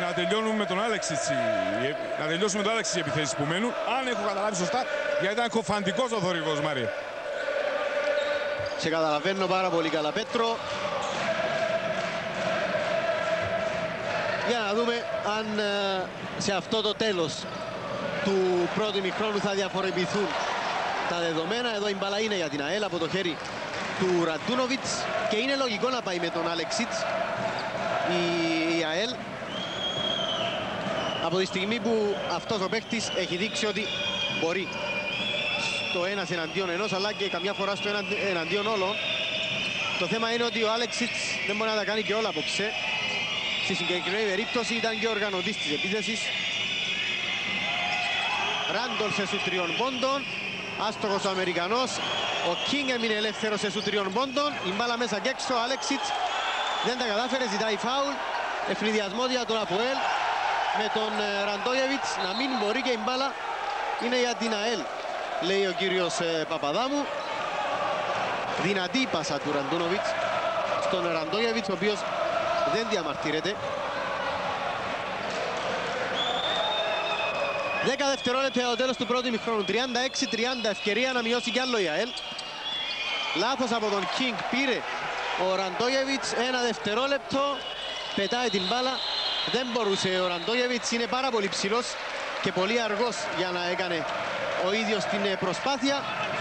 να τελειώνουμε με τον Άλεξιτς, οι- να τελειώσουμε με τον Άλεξιτς οι επιθέσεις που μένουν. Αν έχω καταλάβει σωστά, γιατί ήταν κοφαντικός ο θορυβός, Μαρία. Σε καταλαβαίνω πάρα πολύ καλά Πέτρο. Για να δούμε αν ε, σε αυτό το τέλος του πρώτου ημιχρόνου θα διαφοροποιηθούν τα δεδομένα. Εδώ η μπαλά είναι για την ΑΕΛ από το χέρι του Ραντούνοβιτς και είναι λογικό να πάει με τον Αλεξίτς η, η ΑΕΛ από τη στιγμή που αυτός ο παίκτης έχει δείξει ότι μπορεί στο ένας εναντίον ενός αλλά και καμιά φορά στο ένα εναντίον όλων. Το θέμα είναι ότι ο Άλεξιτς δεν μπορεί να τα κάνει και όλα απόψε. Στη συγκεκριμένη περίπτωση ήταν και ο οργανωτής της επίθεσης. Ράντολ σε σου τριών πόντων. Άστοχος ο Αμερικανός. Ο Κίνγκ έμεινε ελεύθερος σε σου τριών πόντων. Η μπάλα μέσα και έξω. Ο Άλεξιτς δεν τα κατάφερε. Ζητάει φάουλ. Ευνηδιασμός για τον Αποέλ. Με τον ε, Ραντόγεβιτς να μην μπορεί και η μπάλα είναι για την ΑΕΛ. Λέει ο κύριος ε, Παπαδάμου. Δυνατή η πάσα του Ραντούνοβιτς στον Ραντόγεβιτς ο οποίος δεν διαμαρτύρεται. 10 δευτερόλεπτα για το τέλος του πρώτου ημιχρόνου. 36-30 ευκαιρία να μειώσει κι άλλο η ΑΕΛ. Λάθος από τον Κίνγκ πήρε ο Ραντόγεβιτς. Ένα δευτερόλεπτο. Πετάει την μπάλα. Δεν μπορούσε ο Ραντόγεβιτς. Είναι πάρα πολύ ψηλός και πολύ αργός για να έκανε ο ίδιος την ε, προσπάθεια.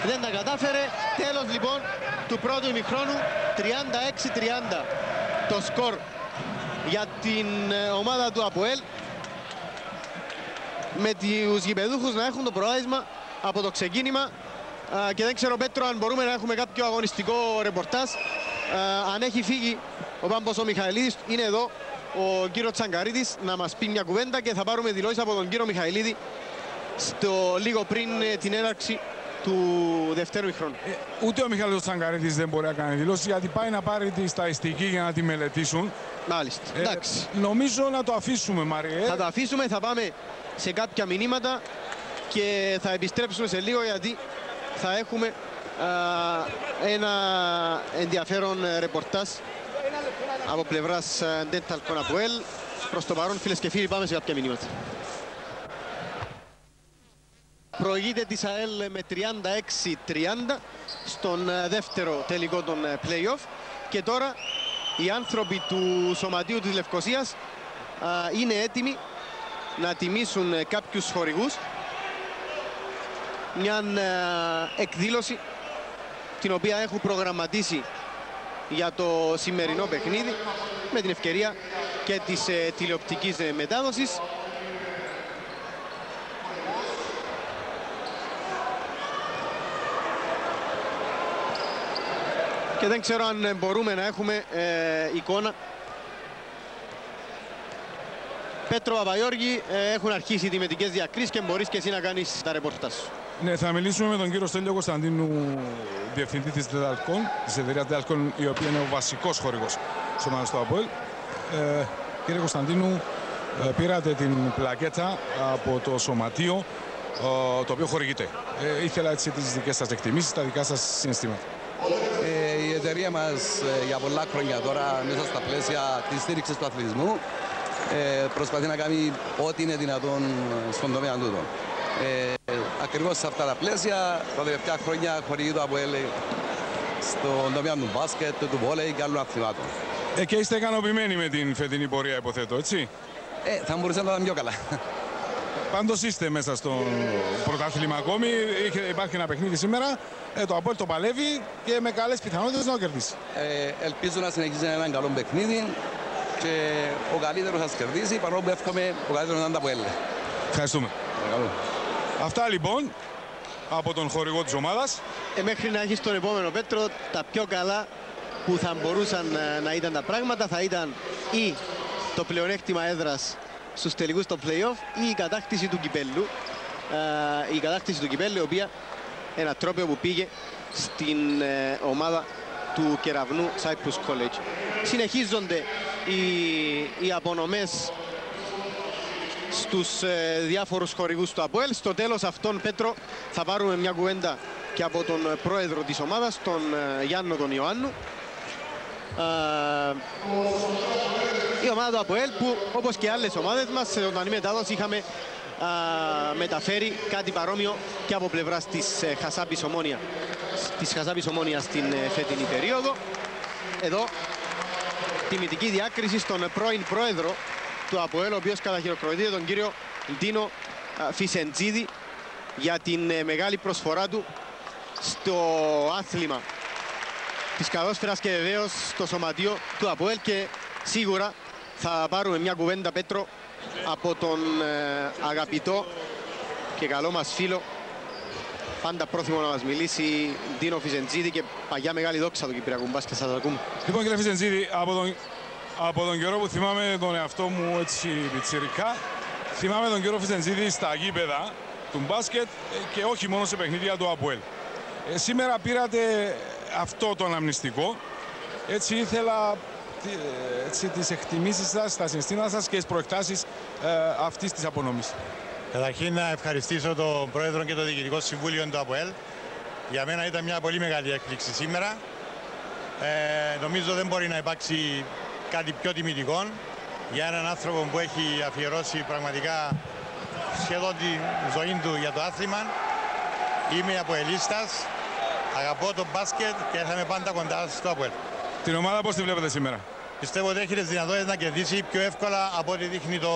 Δεν τα κατάφερε. Τέλος λοιπόν του πρώτου ημιχρόνου. 36-30 το σκορ για την ε, ομάδα του ΑΠΟΕΛ με τους γηπεδούχους να έχουν το προάδισμα από το ξεκίνημα. Α, και δεν ξέρω Πέτρο αν μπορούμε να έχουμε κάποιο αγωνιστικό ρεπορτάζ. Α, αν έχει φύγει ο Πάμπος ο Μιχαηλίδης είναι εδώ ο κύριος Τσαγκαρίδης να μας πει μια κουβέντα και θα πάρουμε δηλώσεις από τον κύριο Μιχαηλίδη στο λίγο πριν ε, την έναρξη του δευτέρου χρόνου. Ε, ούτε ο Μιχάλης Τσαγκαρίδης δεν μπορεί να κάνει δηλώσεις γιατί πάει να πάρει τη στατιστική για να τη μελετήσουν. Μάλιστα. Ε, Εντάξει. νομίζω να το αφήσουμε, Μαριέ. Θα το αφήσουμε, θα πάμε σε κάποια μηνύματα και θα επιστρέψουμε σε λίγο γιατί θα έχουμε α, ένα ενδιαφέρον ε, ρεπορτάζ από πλευράς ε, Dental Conapoel. Προς το παρόν, φίλες και φίλοι, πάμε σε κάποια μηνύματα. Προηγείται της ΑΕΛ με 36-30 στον ε, δεύτερο τελικό των ε, play-off. Και τώρα οι άνθρωποι του Σωματείου της Λευκοσίας α, είναι έτοιμοι να τιμήσουν ε, κάποιους χορηγούς. Μια ε, εκδήλωση την οποία έχουν προγραμματίσει για το σημερινό παιχνίδι με την ευκαιρία και της ε, τηλεοπτικής ε, μετάδοσης και δεν ξέρω αν ε, μπορούμε να έχουμε ε, εικόνα Πέτρο Παπαγιώργη, ε, έχουν αρχίσει οι τιμητικές διακρίσεις και μπορείς και εσύ να κάνεις τα ρεπορτάζ σου. Ναι, θα μιλήσουμε με τον κύριο Στέλιο Κωνσταντίνου, διευθυντή της Delcon, της εταιρείας Delcon, η οποία είναι ο βασικός χορηγός της ομάδας του ΑΠΟΕΛ. Ε, κύριε Κωνσταντίνου, ε, πήρατε την πλακέτα από το σωματείο, ε, το οποίο χορηγείτε. Ε, ήθελα έτσι τις δικές σας εκτιμήσεις, τα δικά σας συναισθήματα. Ε, η εταιρεία μας ε, για πολλά χρόνια τώρα μέσα στα πλαίσια της στήριξης του αθλητισμού ε, προσπαθεί να κάνει ό,τι είναι δυνατόν ε, στον τομέα τούτο. Ε, ακριβώς σε αυτά τα πλαίσια τα τελευταία χρόνια χορηγεί το ΑΠΟΕΛ στον τομέα του μπάσκετ, του βόλεϊ και άλλων αθλημάτων. Ε, και είστε ικανοποιημένοι με την φετινή πορεία, υποθέτω, έτσι; Ε, θα μπορούσε να ήταν πιο καλά. Πάντως είστε μέσα στο πρωτάθλημα ακόμη. Είχε, υπάρχει ένα παιχνίδι σήμερα. Ε, το Απόελ το παλεύει και με καλές πιθανότητες να το κερδίσει. Ε, ελπίζω να συνεχίσει έναν καλό παιχνίδι και ο καλύτερος θα κερδίσει παρόλο που εύχομαι ο καλύτερος να είναι το ΑΠΟΕΛ. Ευχαριστούμε. Παρακαλώ. Αυτά λοιπόν από τον χορηγό της ομάδας. Ε, μέχρι να έχεις τον επόμενο Πέτρο, τα πιο καλά που θα μπορούσαν ε, να ήταν τα πράγματα θα ήταν ή το πλεονέκτημα έδρας στους τελικούς των play-off ή η κατάκτηση του κυπέλου. Ε, η κατάκτηση του κυπέλου, η οποία ένα τρόπαιο που πήγε στην ε, ομάδα του κεραυνού Cyprus College. Συνεχίζονται οι, οι απονομές τους ε, διάφορους χορηγούς του ΑΠΟΕΛ. Στο τέλος αυτόν, Πέτρο, θα πάρουμε μια κουβέντα και από τον πρόεδρο της ομάδας, τον ε, Γιάννο τον Ιωάννου. Ε, η ομάδα του ΑΠΟΕΛ που όπως και άλλες ομάδες μας σε ζωντανή μετάδοση είχαμε α, μεταφέρει κάτι παρόμοιο και από πλευράς της ε, Χασάπης Ομόνια της Χασάπης Ομόνιας στην ε, φετινή περίοδο. Εδώ τιμητική διάκριση στον πρώην πρόεδρο του ΑΠΟΕΛ ο οποίος καταχειροκροτείται τον κύριο Ντίνο Φισεντζίδη για την ε, μεγάλη προσφορά του στο άθλημα της καλόσφαιρας και βεβαίως στο σωματείο του ΑΠΟΕΛ και σίγουρα θα πάρουμε μια κουβέντα Πέτρο από τον ε, αγαπητό και καλό μας φίλο πάντα πρόθυμο να μας μιλήσει Ντίνο Φιζεντζίδη και παγιά μεγάλη δόξα του Κυπριακού Μπάσκετ σας ακούμε. Λοιπόν κύριε Φιζεντζίδη, από τον, από τον καιρό που θυμάμαι τον εαυτό μου έτσι πιτσιρικά θυμάμαι τον κύριο Φιζεντζίδη στα γήπεδα του μπάσκετ ε, και όχι μόνο σε παιχνίδια του ΑΠΟΕΛ. Ε, σήμερα πήρατε αυτό το αναμνηστικό. Έτσι ήθελα έτσι, τις εκτιμήσεις σας, τα συναισθήματα σας και τις προεκτάσεις ε, αυτής της απονομής. Καταρχήν να ευχαριστήσω τον Πρόεδρο και το Διοικητικό Συμβούλιο του ΑΠΟΕΛ. Για μένα ήταν μια πολύ μεγάλη έκπληξη σήμερα. Ε, νομίζω δεν μπορεί να υπάρξει κάτι πιο τιμητικό για έναν άνθρωπο που έχει αφιερώσει πραγματικά σχεδόν τη ζωή του για το άθλημα. Είμαι αποελίστας, αγαπώ το μπάσκετ και θα είμαι πάντα κοντά στο ΑΠΟΕΛ. Την ομάδα πώς τη βλέπετε σήμερα; Πιστεύω ότι έχεις τι δυνατότητες να κερδίσεις πιο εύκολα από ό,τι δείχνει το,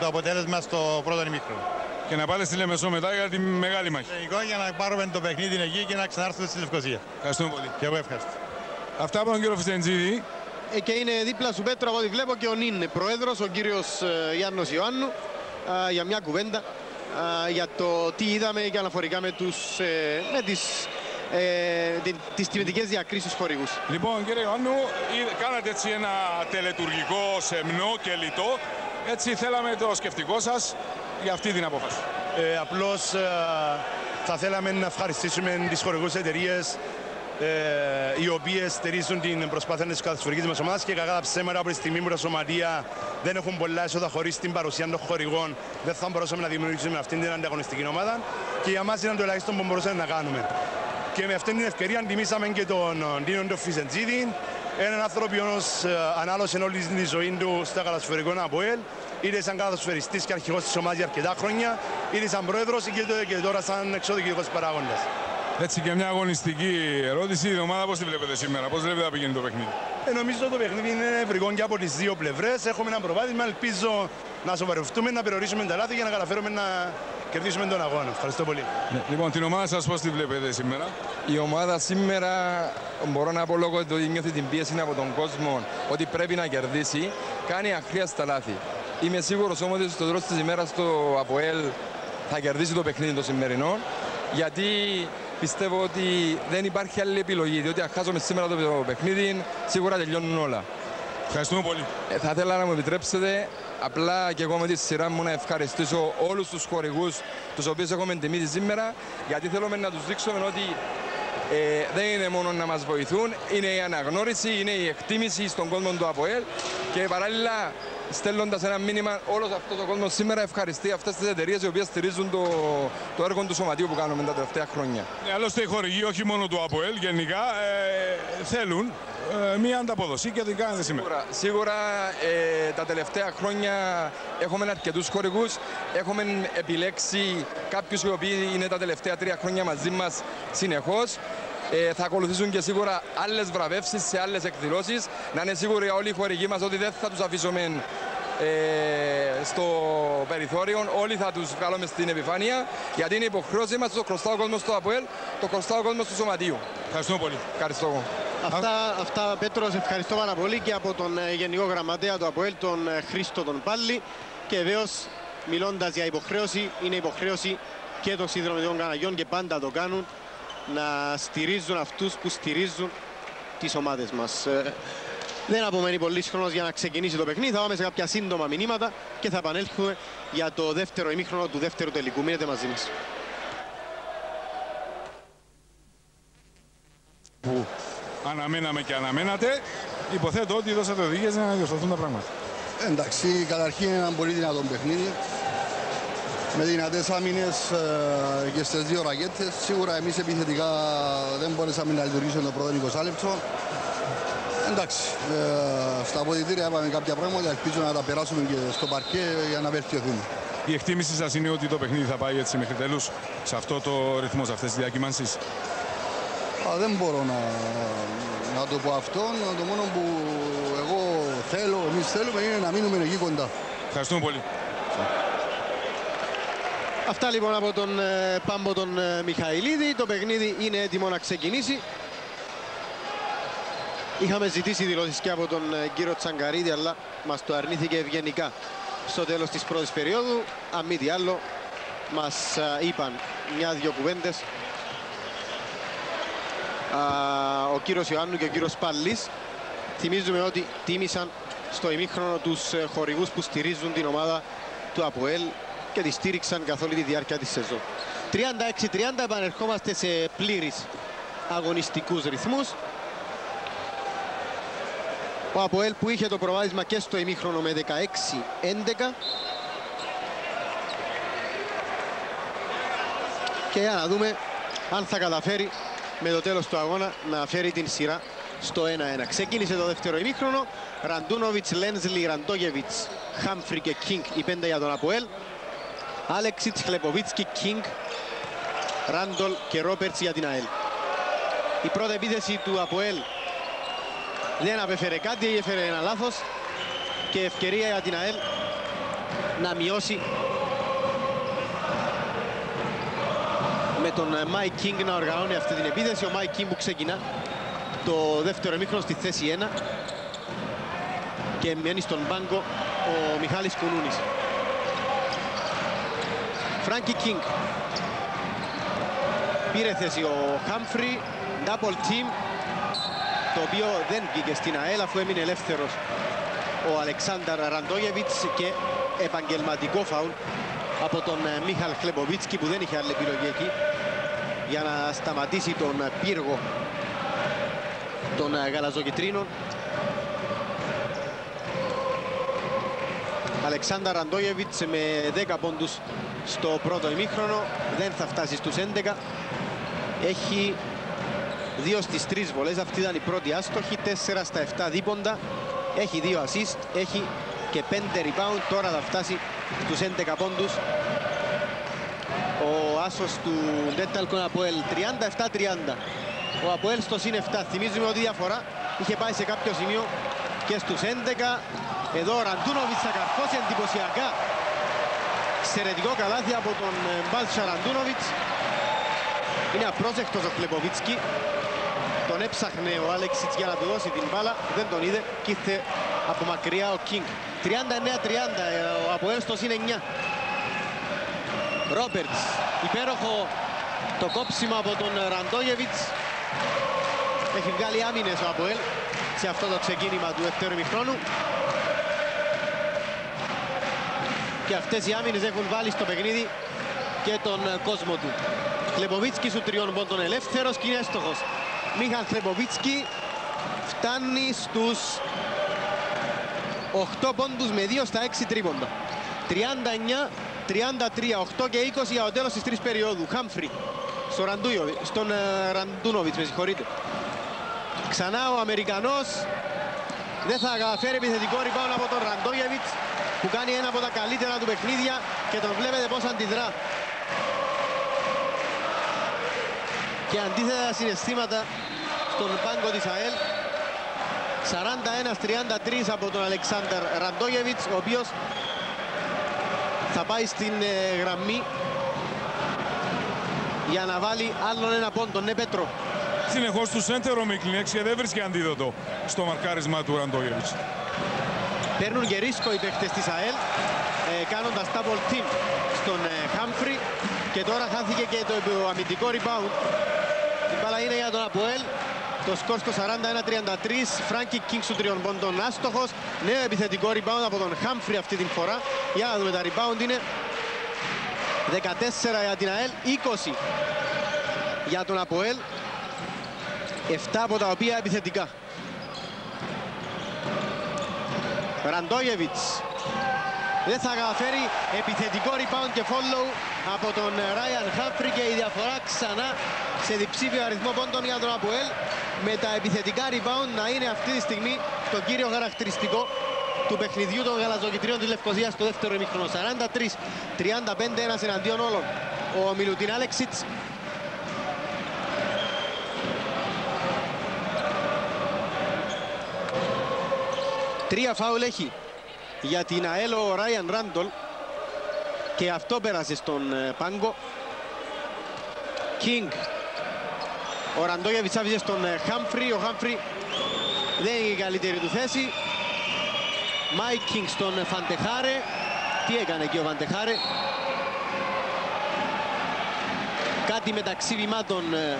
το αποτέλεσμα στο πρώτο ημίχρονο. Και να πάτε στη Λεμεσό μετά για τη μεγάλη μάχη. Τελικό για να πάρουμε το παιχνίδι εκεί και να ξανάρθουμε στη Λευκοσία. Ευχαριστούμε πολύ. Και εγώ ευχαριστώ. Αυτά από τον κύριο Φιστεντζίδη. Ε, και είναι δίπλα σου Πέτρο από ό,τι βλέπω και ο Νίν, πρόεδρος, ο κύριος ε, Γιάννος Ιωάννου, ε, για μια κουβέντα για το τι είδαμε και αναφορικά με, τους, ε, με τις ε, τις τιμητικές διακρίσεις χορηγούς. Λοιπόν κύριε Ιωάννου, κάνατε έτσι ένα τελετουργικό σεμνό και λιτό. Έτσι θέλαμε το σκεφτικό σας για αυτή την απόφαση. Ε, απλώς ε, θα θέλαμε να ευχαριστήσουμε τις χορηγούς εταιρείες ε, οι οποίες στηρίζουν την προσπάθεια της καθοσφαιρική μας ομάδας και κακά τα ψέματα από τη στιγμή που τα σωματεία δεν έχουν πολλά έσοδα χωρίς την παρουσία των χορηγών, δεν θα μπορούσαμε να δημιουργήσουμε αυτήν την ανταγωνιστική ομάδα και για μας ήταν το ελάχιστο που μπορούσαμε να κάνουμε. Και με αυτή την ευκαιρία τιμήσαμε και τον Ντίνον τον Φιζεντζίδη, έναν άνθρωπο που ε, ανάλωσε όλη τη ζωή του στα καλασφαιρικό ΑΠΟΕΛ, είτε σαν καλασφαιριστής και αρχηγός της ομάδας για αρκετά χρόνια, είτε σαν πρόεδρος και τώρα σαν εξωδικητικό παράγοντας. Έτσι και μια αγωνιστική ερώτηση. Η ομάδα πώς τη βλέπετε σήμερα, πώς βλέπετε να πηγαίνει το παιχνίδι; Ε, νομίζω το παιχνίδι είναι ευρυγό και από τις δύο πλευρές. Έχουμε ένα προβάδισμα. Ελπίζω να σοβαρευτούμε, να περιορίσουμε τα λάθη για να καταφέρουμε να κερδίσουμε τον αγώνα. Ευχαριστώ πολύ. Ναι, λοιπόν, την ομάδα σας πώς τη βλέπετε σήμερα; Η ομάδα σήμερα μπορώ να πω λόγω ότι νιώθει την πίεση από τον κόσμο ότι πρέπει να κερδίσει. Κάνει αχρίαστα λάθη. Είμαι σίγουρος όμως ότι στο τέλο της ημέρας το ΑΠΟΕΛ θα κερδίσει το παιχνίδι το σημερινό. Γιατί πιστεύω ότι δεν υπάρχει άλλη επιλογή. Διότι αν χάσουμε σήμερα το παιχνίδι, σίγουρα τελειώνουν όλα. Ευχαριστούμε πολύ. Ε, θα ήθελα να μου επιτρέψετε απλά και εγώ με τη σειρά μου να ευχαριστήσω όλους τους χορηγούς τους οποίους έχουμε τιμήσει σήμερα γιατί θέλουμε να τους δείξουμε ότι ε, δεν είναι μόνο να μας βοηθούν, είναι η αναγνώριση, είναι η εκτίμηση στον κόσμο του ΑΠΟΕΛ και παράλληλα στέλνοντα ένα μήνυμα όλος αυτός ο κόσμος σήμερα ευχαριστεί αυτές τις εταιρείες οι οποίες στηρίζουν το, το έργο του σωματείου που κάνουμε τα τελευταία χρόνια. Ναι, άλλωστε οι χορηγοί όχι μόνο του ΑΠΟΕΛ γενικά ε, θέλουν ε, μία ανταπόδοση και την κάνετε σήμερα. Σίγουρα, σίγουρα ε, τα τελευταία χρόνια έχουμε αρκετούς χορηγούς. Έχουμε επιλέξει κάποιους οι οποίοι είναι τα τελευταία τρία χρόνια μαζί μας συνεχώς. Ε, θα ακολουθήσουν και σίγουρα άλλες βραβεύσεις σε άλλες εκδηλώσεις. Να είναι σίγουροι όλοι οι χορηγοί μας ότι δεν θα τους αφήσουμε ε, στο περιθώριο. Όλοι θα τους βγάλουμε στην επιφάνεια γιατί είναι υποχρέωση μας το χρωστάω κόσμο στο ΑΠΟΕΛ, το χρωστάω κόσμο του Σωματείου. Ευχαριστώ πολύ. Ευχαριστώ. Αυτά, αυτά Πέτρο, σε ευχαριστώ πάρα πολύ και από τον ε, Γενικό Γραμματέα του ΑΠΟΕΛ, τον ε, Χρήστο τον Πάλι. Και βεβαίως, μιλώντας για υποχρέωση, είναι υποχρέωση και των συνδρομητικών καναγιών και πάντα το κάνουν να στηρίζουν αυτούς που στηρίζουν τις ομάδες μας. Ε, δεν απομένει πολύς χρόνος για να ξεκινήσει το παιχνίδι. Θα πάμε σε κάποια σύντομα μηνύματα και θα επανέλθουμε για το δεύτερο ημίχρονο του δεύτερου τελικού. Μείνετε μαζί μας. Που αναμέναμε και αναμένατε, υποθέτω ότι δώσατε οδηγίες να διορθωθούν τα πράγματα. Εντάξει, καταρχήν είναι ένα πολύ δυνατό παιχνίδι. Με δυνατές άμυνες ε, και στις δύο ρακέτες. Σίγουρα εμείς επιθετικά δεν μπορέσαμε να λειτουργήσουμε το πρώτο 20 λεπτό. Εντάξει, ε, στα αποδητήρια είπαμε κάποια πράγματα, ελπίζω να τα περάσουμε και στο παρκέ για να βελτιωθούμε. Η εκτίμηση σας είναι ότι το παιχνίδι θα πάει έτσι μέχρι τέλους, σε αυτό το ρυθμό, σε αυτές τις διακυμάνσεις; Α, δεν μπορώ να, να το πω αυτό. Το μόνο που εγώ θέλω, εμείς θέλουμε είναι να μείνουμε εκεί κοντά. Ευχαριστούμε πολύ. Αυτά λοιπόν από τον ε, Πάμπο τον ε, Μιχαηλίδη. Το παιχνίδι είναι έτοιμο να ξεκινήσει. Είχαμε ζητήσει δηλώσεις και από τον ε, κύριο Τσαγκαρίδη, αλλά μας το αρνήθηκε ευγενικά στο τέλος της πρώτης περίοδου. Αν μη τι άλλο, μας ε, είπαν μια-δυο κουβέντες ο κύριος Ιωάννου και ο κύριος Πallής. Θυμίζουμε ότι τίμησαν στο ημίχρονο τους ε, χορηγούς που στηρίζουν την ομάδα του ΑΠΟΕΛ και τη στήριξαν καθ' όλη τη διάρκεια της σεζόν. 36-30 επανερχόμαστε σε πλήρης αγωνιστικούς ρυθμούς. Ο Αποέλ που είχε το προβάδισμα και στο ημίχρονο με 16-11. Και για να δούμε αν θα καταφέρει με το τέλος του αγώνα να φέρει την σειρά στο 1-1. Ξεκίνησε το δεύτερο ημίχρονο. Ραντούνοβιτς, Λένζλι, Ραντόγεβιτς, Χάμφρι και Κίνγκ οι πέντε για τον Αποέλ. Άλεξιτς, Χλεποβίτσκι, Κίνγκ, Ράντολ και Ρόπερτς για την ΑΕΛ. Η πρώτη επίθεση του Αποέλ δεν απέφερε κάτι, έφερε ένα λάθος και ευκαιρία για την ΑΕΛ να μειώσει με τον Μάικ Κίνγκ να οργανώνει αυτή την επίθεση. Ο Μάικ Κίνγκ που ξεκινά το δεύτερο εμίχρονο στη θέση 1 και μένει στον πάγκο ο Μιχάλης Κουνούνης. Φράνκι Κίνγκ πήρε θέση ο Χάμφρι, double team το οποίο δεν βγήκε στην ΑΕΛ αφού έμεινε ελεύθερος ο Αλεξάνδαρ Ραντόγεβιτς και επαγγελματικό φαουλ από τον ε, Μίχαλ Χλεμποβίτσκι που δεν είχε άλλη επιλογή εκεί για να σταματήσει τον ε, πύργο των ε, γαλαζοκυτρίνων. Αλεξάνδαρ Ραντόγεβιτς με 10 πόντους στο πρώτο ημίχρονο δεν θα φτάσει στους 11 έχει Δύο στις τρεις βολές, αυτή ήταν η πρώτη άστοχη, τέσσερα στα 7 δίποντα. Έχει δύο assist, έχει και πέντε rebound, τώρα θα φτάσει στους 11 πόντους. Ο άσος του Ντέταλκον Αποέλ, 37-30. Ο Αποέλ στο συν 7, θυμίζουμε ότι η διαφορά είχε πάει σε κάποιο σημείο και στους 11. Εδώ ο Ραντούνοβιτς θα καρφώσει εντυπωσιακά. Εξαιρετικό καλάθι από τον Μπάλτσα Ραντούνοβιτς. Είναι απρόσεκτος ο Κλεποβίτσκι. Τον έψαχνε ο Άλεξιτς για να του δώσει την μπάλα. Δεν τον είδε και ήρθε από μακριά ο Κίνγκ. 39-30. Ο Αποέλστος είναι 9. Ρόμπερτς. Υπέροχο το κόψιμο από τον Ραντόγεβιτς. Έχει βγάλει άμυνες ο Αποέλ σε αυτό το ξεκίνημα του δεύτερου ημιχρόνου. Και αυτές οι άμυνες έχουν βάλει στο παιχνίδι και τον κόσμο του. Κλεποβίτσκι σου τριών πόντων ελεύθερος και είναι έστοχος. Μίχαλ Χρεμποβίτσκι φτάνει στους 8 πόντους με 2 στα 6 τρίποντα. 39, 33, 8 και 20 για το τέλος της τρεις περίοδου. Χάμφρι στο στον uh, Ραντούνοβιτς, με συγχωρείτε. Ξανά ο Αμερικανός δεν θα καταφέρει επιθετικό ριμπάουν από τον Ραντόγεβιτς που κάνει ένα από τα καλύτερα του παιχνίδια και τον βλέπετε πώς αντιδρά. και αντίθετα συναισθήματα στον πάγκο της ΑΕΛ. 41-33 από τον Αλεξάνδρ Ραντόγεβιτς, ο οποίος θα πάει στην ε, γραμμή για να βάλει άλλον ένα πόντο. Ναι, Πέτρο. Συνεχώς του σέντερ ο Μικλινέξ και δεν βρίσκει αντίδοτο στο μαρκάρισμα του Ραντόγεβιτς. Παίρνουν και ρίσκο οι παίχτες της ΑΕΛ, ε, κάνοντας double team στον ε, Χάμφρι και τώρα χάθηκε και το αμυντικό rebound η μπάλα είναι για τον Αποέλ. Το σκορ στο 41-33. Φράνκι Κίνγκ του τριών πόντων άστοχος. Νέο επιθετικό rebound από τον Χάμφρι αυτή την φορά. Για να δούμε τα rebound είναι 14 για την ΑΕΛ, 20 για τον Αποέλ. 7 από τα οποία επιθετικά. Ραντόγεβιτς δεν θα καταφέρει επιθετικό rebound και follow από τον Ράιαν Χάφρι και η διαφορά ξανά σε διψήφιο αριθμό πόντων για τον Αποέλ με τα επιθετικά rebound να είναι αυτή τη στιγμή το κύριο χαρακτηριστικό του παιχνιδιού των γαλαζοκυτρίων της Λευκοσίας στο δεύτερο ημίχρονο. 43-35 ένας εναντίον όλων. Ο Μιλουτίν Άλεξιτς Τρία φάουλ έχει για την ΑΕΛ ο Ράιαν Ράντολ και αυτό πέρασε στον ε, Πάγκο. Κίνγκ. Ο Ραντόγεβιτς άφησε στον ε, Χάμφρι. Ο Χάμφρι δεν είναι η καλύτερη του θέση. Μάικ Κίνγκ στον Φαντεχάρε. Τι έκανε εκεί ο Φαντεχάρε; Κάτι μεταξύ βημάτων ε,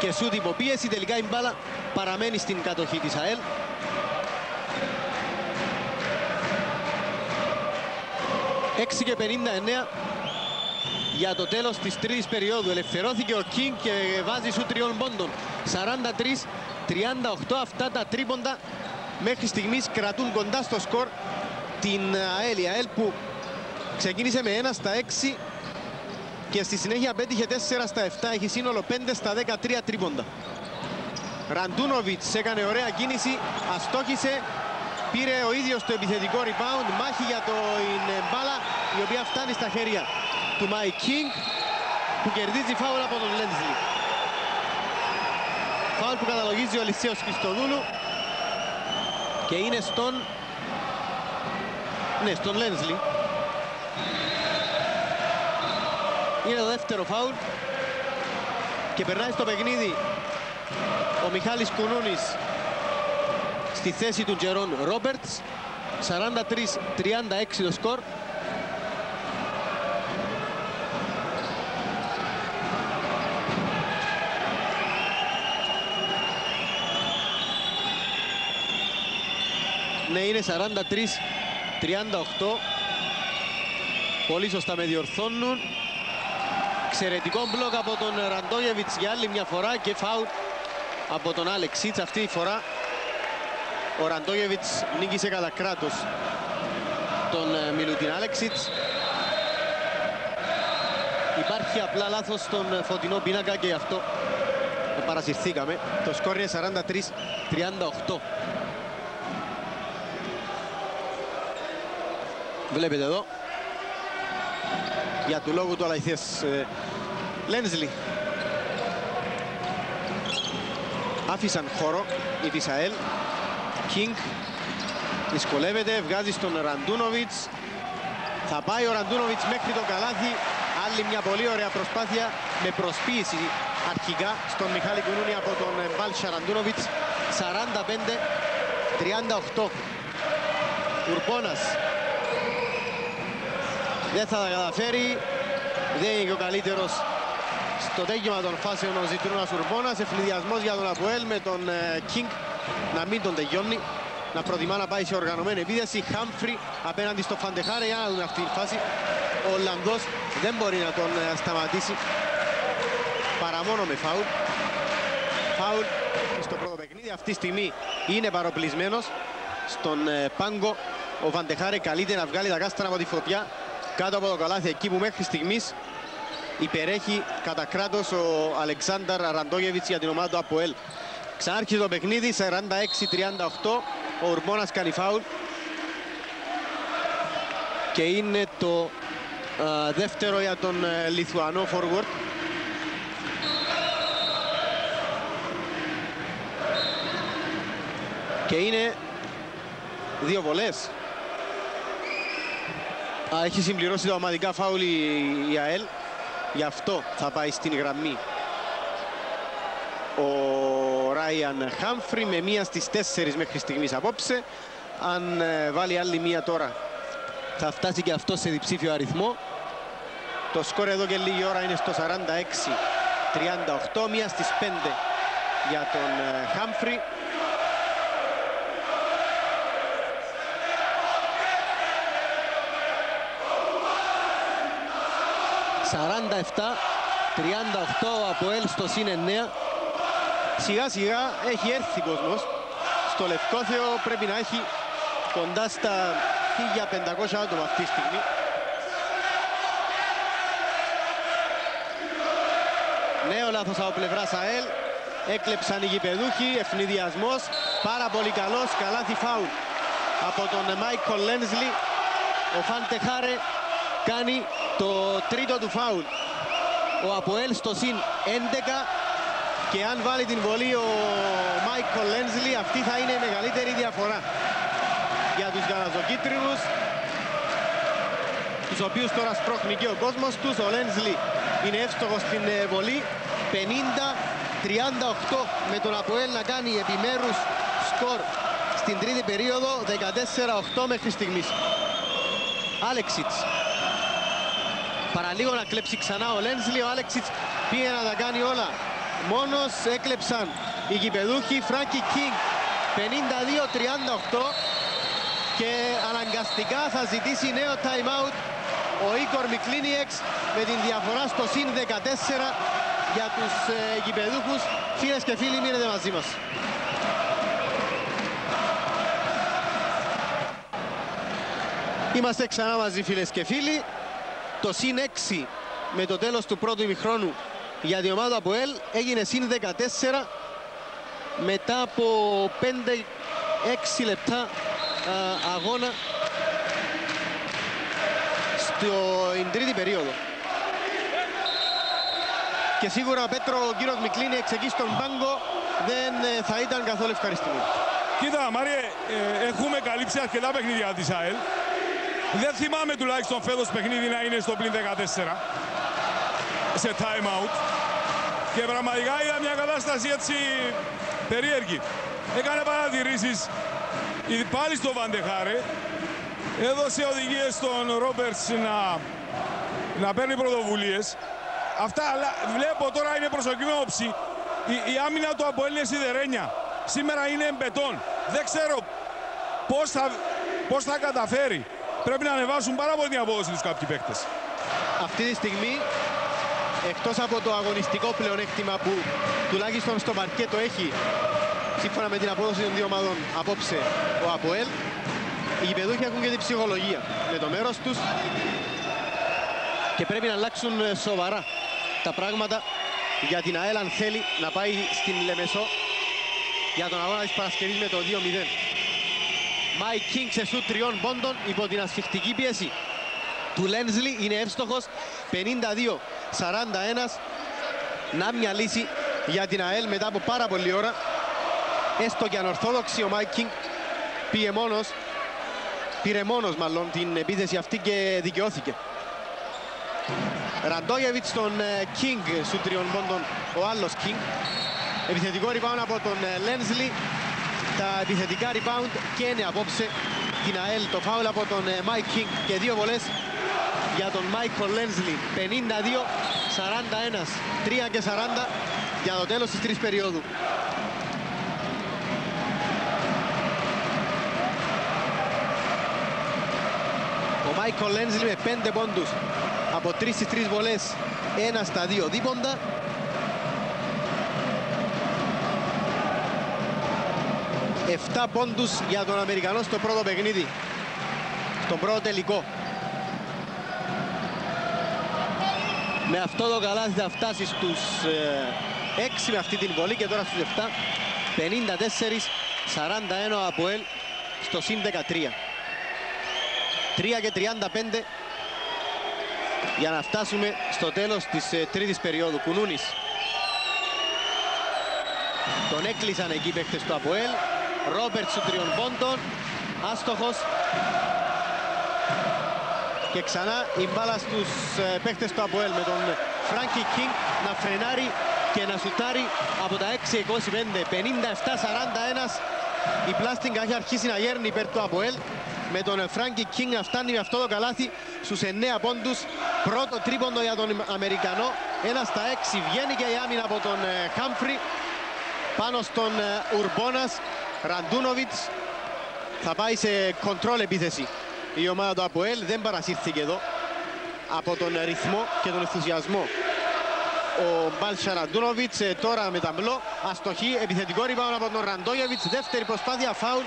και σουτ υπό πίεση. Τελικά η μπάλα παραμένει στην κατοχή της ΑΕΛ. 6 και 59 για το τέλος της τρίτης περίοδου. Ελευθερώθηκε ο Κίνγκ και βάζει σου τριών πόντων. 43-38 αυτά τα τρίποντα μέχρι στιγμής κρατούν κοντά στο σκορ την ΑΕΛ. Η ΑΕΛ που ξεκίνησε με 1 στα 6 και στη συνέχεια πέτυχε 4 στα 7. Έχει σύνολο 5 στα 13 τρίποντα. Ραντούνοβιτς έκανε ωραία κίνηση, αστόχησε, πήρε ο ίδιος το επιθετικό rebound, μάχη για το μπάλα η οποία φτάνει στα χέρια του Μάι Κίνγκ που κερδίζει φάουλ από τον Λέντζλι. Φάουλ που καταλογίζει ο Λυσίος Χριστοδούλου και είναι στον... Ναι, στον Λέντζλι. Είναι το δεύτερο φάουλ και περνάει στο παιχνίδι ο Μιχάλης Κουνούνης στη θέση του Τζερόν Ρόμπερτς. 43-36 το σκορ. Ναι, είναι 43-38. Πολύ σωστά με διορθώνουν. Εξαιρετικό μπλοκ από τον Ραντόγεβιτς για άλλη μια φορά και φάουλ από τον Αλεξίτς αυτή τη φορά ο Ραντόγεβιτς νίκησε κατά κράτος τον ε, Μιλουτίν Άλεξιτς. Υπάρχει απλά λάθος στον ε, φωτεινό πίνακα και γι' αυτό παρασυρθήκαμε. Το σκόρ είναι 43-38. Βλέπετε εδώ για του λόγου του αληθές ε, Λένσλι άφησαν χώρο η Τισαέλ Κίνγκ δυσκολεύεται, βγάζει στον Ραντούνοβιτς. Θα πάει ο Ραντούνοβιτς μέχρι το καλάθι. Άλλη μια πολύ ωραία προσπάθεια με προσποίηση αρχικά στον Μιχάλη Κουνούνη από τον Μπάλτσα Ραντούνοβιτς. 45-38. Κουρπώνας δεν θα τα καταφέρει. Δεν είναι και ο καλύτερος στο τέγγιμα των φάσεων ο Ζητρούνας Ουρμπόνας. Ευνηδιασμός για τον Αποέλ με τον Κίνγκ να μην τον τελειώνει, να προτιμά να πάει σε οργανωμένη επίδεση. Χάμφρι απέναντι στο Φαντεχάρε, για να δούμε αυτή τη φάση. Ο Ολλανδός δεν μπορεί να τον ε, σταματήσει παρά μόνο με φάουλ. Φάουλ στο πρώτο παιχνίδι. Αυτή τη στιγμή είναι παροπλισμένος στον ε, Πάγκο. Ο Φαντεχάρε καλείται να βγάλει τα κάστρα από τη φωτιά κάτω από το καλάθι εκεί που μέχρι στιγμής υπερέχει κατά κράτος ο Αλεξάνδρ Ραντόγεβιτς για την ομάδα του ΑΠΟΕΛ. Ξανάρχισε το παιχνίδι, 46-38. Ο Ουρμόνας κάνει φάουλ. Και είναι το δεύτερο για τον ε, Λιθουανό forward. Και είναι δύο βολές. Α, έχει συμπληρώσει τα ομαδικά φάουλ η ΑΕΛ. Γι' αυτό θα πάει στην γραμμή ο Ράιαν Χάμφρι με μία στις τέσσερις μέχρι στιγμής απόψε. Αν ε, βάλει άλλη μία τώρα θα φτάσει και αυτό σε διψήφιο αριθμό. Το σκορ εδώ και λίγη ώρα είναι στο 46-38, μία στις 5 για τον ε, Χάμφρι. «47-38 από Ελ στο ΣΥΝ 9 σιγά σιγά έχει έρθει κόσμος. Στο Λευκόθεο πρέπει να έχει κοντά στα 1500 άτομα αυτή τη στιγμή. Νέο λάθος από πλευρά ΑΕΛ. Έκλεψαν οι γηπεδούχοι, ευνηδιασμός. Πάρα πολύ καλός, καλάθι φάουλ από τον Μάικολ Λένσλι. Ο Φάντε Χάρε κάνει το τρίτο του φάουλ. Ο Αποέλ στο συν 11 και αν βάλει την βολή ο Μάικολ Λένσλι αυτή θα είναι η μεγαλύτερη διαφορά για τους γαλαζοκίτρινους τους οποίους τώρα σπρώχνει και ο κόσμος τους. Ο Λένσλι είναι εύστοχος στην ε, βολή 50-38 με τον Αποέλ να κάνει επιμέρους σκορ στην τρίτη περίοδο 14-8 μέχρι στιγμής. Άλεξιτς. Παραλίγο να κλέψει ξανά ο Λένσλι, ο Άλεξιτς πήγε να τα κάνει όλα. Μόνος έκλεψαν οι γηπεδούχοι, Φράκη Κίνγκ 52-38 και αναγκαστικά θα ζητήσει νέο time out ο Ίκορ Μικλίνιεξ με την διαφορά στο συν 14 για τους ε, γηπεδούχους. Φίλες και φίλοι, μείνετε μαζί μας. Είμαστε ξανά μαζί φίλες και φίλοι. Το συν 6 με το τέλος του πρώτου ημιχρόνου για την ομάδα από ΕΛ έγινε συν 14 μετά από 5-6 λεπτά α, αγώνα στην τρίτη περίοδο. Και σίγουρα ο Πέτρο ο κύριος Μικλίνη εξεκεί στον πάγκο δεν ε, θα ήταν καθόλου ευχαριστημένο. Κοίτα Μάριε, ε, έχουμε καλύψει αρκετά παιχνίδια της ΑΕΛ. Δεν θυμάμαι τουλάχιστον φέτος παιχνίδι να είναι στο πλήν 14 σε time out. Και πραγματικά είδα μια κατάσταση έτσι περίεργη. Έκανε παρατηρήσεις πάλι στο Βαντεχάρε. Έδωσε οδηγίες στον Ρόμπερτς να, να παίρνει πρωτοβουλίες. Αυτά αλλά βλέπω τώρα είναι προσωπική όψη. Η, η άμυνα του από είναι σιδερένια. Σήμερα είναι εμπετών. Δεν ξέρω πώς θα, πώς θα καταφέρει πρέπει να ανεβάσουν πάρα πολύ την απόδοση τους κάποιοι παίκτες. Αυτή τη στιγμή, εκτός από το αγωνιστικό πλεονέκτημα που τουλάχιστον στο παρκέτο έχει σύμφωνα με την απόδοση των δύο ομάδων απόψε ο Αποέλ, οι γηπεδούχοι έχουν και την ψυχολογία με το μέρος τους και πρέπει να αλλάξουν σοβαρά τα πράγματα για την ΑΕΛ αν θέλει να πάει στην Λεμεσό για τον αγώνα της Παρασκευής με το 2-0. Μάικ Κίνγκ σε σουτ τριών πόντων υπό την ασφυκτική πίεση του Λένσλι. Είναι εύστοχος 52-41. Να μια λύση για την ΑΕΛ μετά από πάρα πολλή ώρα. Έστω και ανορθόδοξη ο Μάικ Κίνγκ πήγε μόνος. Πήρε μόνος μάλλον την επίθεση αυτή και δικαιώθηκε. Ραντόγεβιτς στον Κίνγκ σουτ τριών πόντων ο άλλος Κίνγκ. Επιθετικό rebound από τον Λένσλι τα επιθετικά rebound και είναι απόψε την ΑΕΛ. Το φάουλ από τον Μάικ Κίνγκ και δύο βολές για τον Μάικολ Λένσλι. 52-41, 3 και 40 για το τέλος της τρίτης περιόδου. Ο Μάικολ Λένσλι με 5 πόντους από 3 στις 3 βολές, 1 στα 2 δίποντα. 7 πόντους για τον Αμερικανό στο πρώτο παιχνίδι. Στον πρώτο τελικό. Με αυτό το καλάθι θα φτάσει στους 6 ε, με αυτή την βολή και τώρα στους 7. 54-41 από ελ στο συν 13. 3 και 35 για να φτάσουμε στο τέλος της ε, τρίτης περίοδου. Κουνούνης. Τον έκλεισαν εκεί παίχτες του Αποέλ. Ρόμπερτ σου τριών πόντων. Άστοχος. Και ξανά η μπάλα στους ε, παίχτες του Αποέλ με τον Φράνκι Κίνγκ να φρενάρει και να σουτάρει από τα 6-25. 57-41 η Πλάστιγκα έχει αρχίσει να γέρνει υπέρ του Αποέλ με τον Φράνκι Κίνγκ να φτάνει με αυτό το καλάθι στους 9 πόντους. Πρώτο τρίποντο για τον Αμερικανό. Ένα στα 6 βγαίνει και η άμυνα από τον Χάμφρι πάνω στον ε, Ουρμπόνας. Ραντούνοβιτς θα πάει σε κοντρόλ επίθεση. Η ομάδα του ΑΠΟΕΛ δεν παρασύρθηκε εδώ από τον ρυθμό και τον ενθουσιασμό. Ο Μπάλσσα Ραντούνοβιτς ε, τώρα με ταμπλό αστοχή επιθετικό rebound από τον Ραντόγεβιτς δεύτερη προσπάθεια φάουλ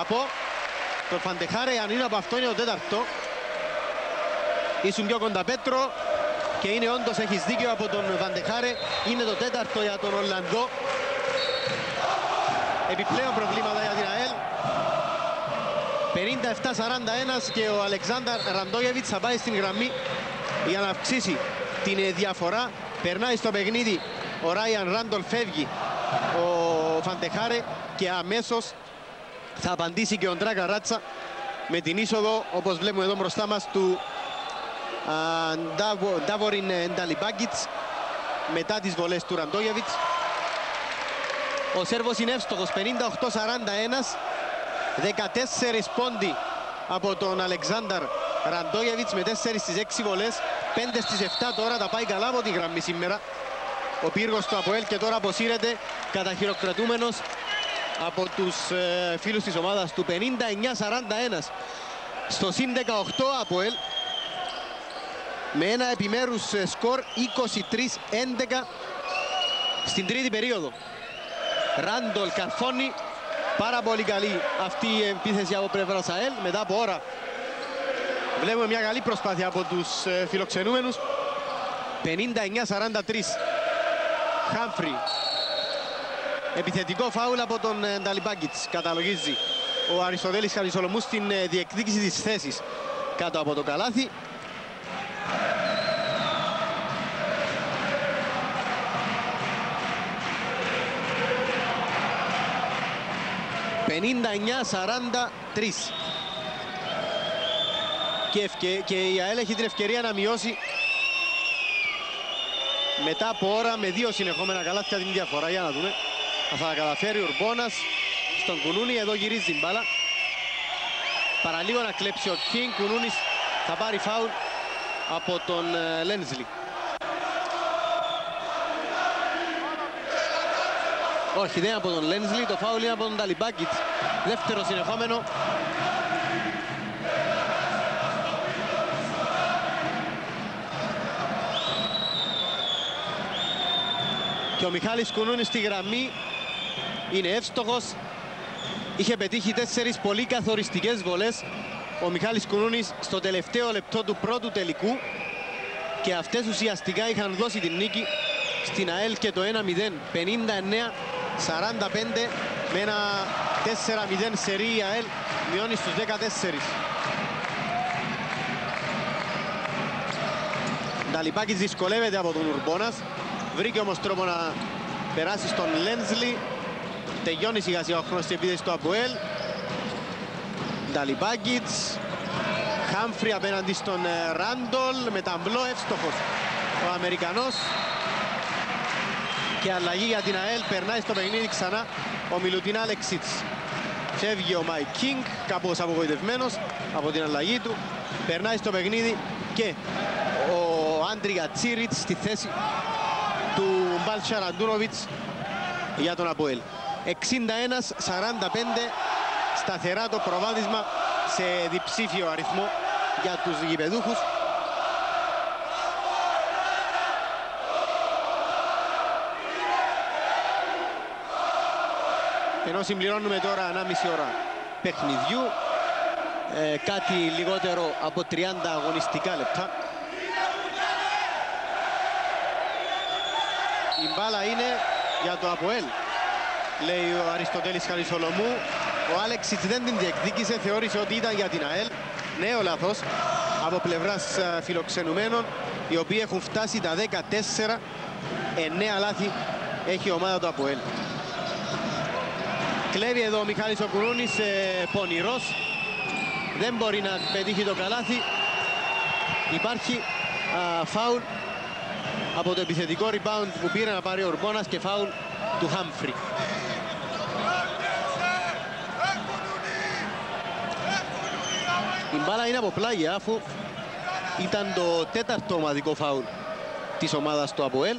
από τον Φαντεχάρε. Αν είναι από αυτό είναι το τέταρτο. Ήσουν πιο κοντά Πέτρο και είναι όντως έχεις δίκιο από τον Βαντεχάρε. Είναι το τέταρτο για τον Ολλανδό. Επιπλέον προβλήματα για την ΑΕΛ. 57-41 και ο Αλεξάνδρ Ραντόγεβιτς θα πάει στην γραμμή για να αυξήσει την διαφορά. Περνάει στο παιχνίδι ο Ράιαν Ράντολ, φεύγει ο Φαντεχάρε και αμέσως θα απαντήσει και ο Ντράκα Ράτσα με την είσοδο, όπως βλέπουμε εδώ μπροστά μας, του Ντάβοριν Νταλιμπάγκιτς μετά τις βολές του Ραντόγεβιτς. Ο Σέρβος είναι εύστοχος, 58-41, 14 πόντι από τον Αλεξάνδρ Ραντόγεβιτς με 4 στις 6 βολές, 5 στις 7 τώρα τα πάει καλά από τη γραμμή σήμερα. Ο πύργος του Αποέλ και τώρα αποσύρεται καταχειροκρατούμενος από τους ε, φίλους της ομάδας του 59-41 στο συν 18 Αποέλ με ένα επιμέρους ε, σκορ 23-11 στην τρίτη περίοδο. Ράντολ Καρφώνη, πάρα πολύ καλή αυτή η επίθεση από πλευρά ΑΕΛ μετά από ώρα. Βλέπουμε μια καλή προσπάθεια από τους ε, φιλοξενούμενους. 59-43. Χάμφρι. Επιθετικό φάουλ από τον ε, Νταλιμπάγκητς. Καταλογίζει ο Αριστοτέλης Χαρισολομού στην διεκδίκηση της θέσης κάτω από το καλάθι. 59-43. Και, και η ΑΕΛ έχει την ευκαιρία να μειώσει μετά από ώρα με δύο συνεχόμενα καλάθια την διαφορά. Για να δούμε. Θα καταφέρει ο Ουρμπόνας στον Κουνούνι. Εδώ γυρίζει την μπάλα. Παραλίγο να κλέψει ο Κιν. Κουνούνις θα πάρει φάουλ από τον ε, Όχι, δεν είναι από τον Λένσλι, το φάουλ είναι από τον Ταλιμπάκιτς. Δεύτερο συνεχόμενο. Και ο Μιχάλης Κουνούνης στη γραμμή είναι εύστοχος. Είχε πετύχει τέσσερις πολύ καθοριστικές βολές ο Μιχάλης Κουνούνης στο τελευταίο λεπτό του πρώτου τελικού και αυτές ουσιαστικά είχαν δώσει την νίκη στην ΑΕΛ και το 1-0 59 45 με ένα 4-0 σερί η ΑΕΛ μειώνει στους 14. Νταλιπάκης δυσκολεύεται από τον Ουρμπόνας. Βρήκε όμως τρόπο να περάσει στον Λένσλι. Τελειώνει σιγά σιγά ο χρόνος της επίδεσης του Αποέλ. Νταλιπάκης. Χάμφρι απέναντι στον ε, Ράντολ με ταμπλό εύστοχος ο Αμερικανός και αλλαγή για την ΑΕΛ. Περνάει στο παιχνίδι ξανά ο Μιλουτίν Αλεξίτς. Φεύγει ο Μάικ Κίνγκ, κάπως απογοητευμένος από την αλλαγή του. Περνάει στο παιχνίδι και ο Άντρια Τσίριτς στη θέση του Μπάλτσα Ραντούνοβιτς για τον Αποέλ. 61-45 σταθερά το προβάδισμα σε διψήφιο αριθμό για τους γηπεδούχους. Ενώ συμπληρώνουμε τώρα 1,5 ώρα παιχνιδιού. Ε, κάτι λιγότερο από 30 αγωνιστικά λεπτά. Η μπάλα είναι για το Αποέλ λέει ο Αριστοτέλης Χαρισολομού. Ο Άλεξιτς δεν την διεκδίκησε θεώρησε ότι ήταν για την ΑΕΛ. Νέο λάθος από πλευράς ε, φιλοξενουμένων οι οποίοι έχουν φτάσει τα 14 9 λάθη έχει η ομάδα του Αποέλ Κλέβει εδώ ο Μιχάλης ο Κουρούνης, ε, πονηρός. Δεν μπορεί να πετύχει το καλάθι. Υπάρχει α, φάουλ από το επιθετικό rebound που πήρε να πάρει ο Ορμπόνας και φάουλ του Χάμφρι. Η μπάλα είναι από πλάγια αφού ήταν το τέταρτο ομαδικό φάουλ της ομάδας του Αποέλ.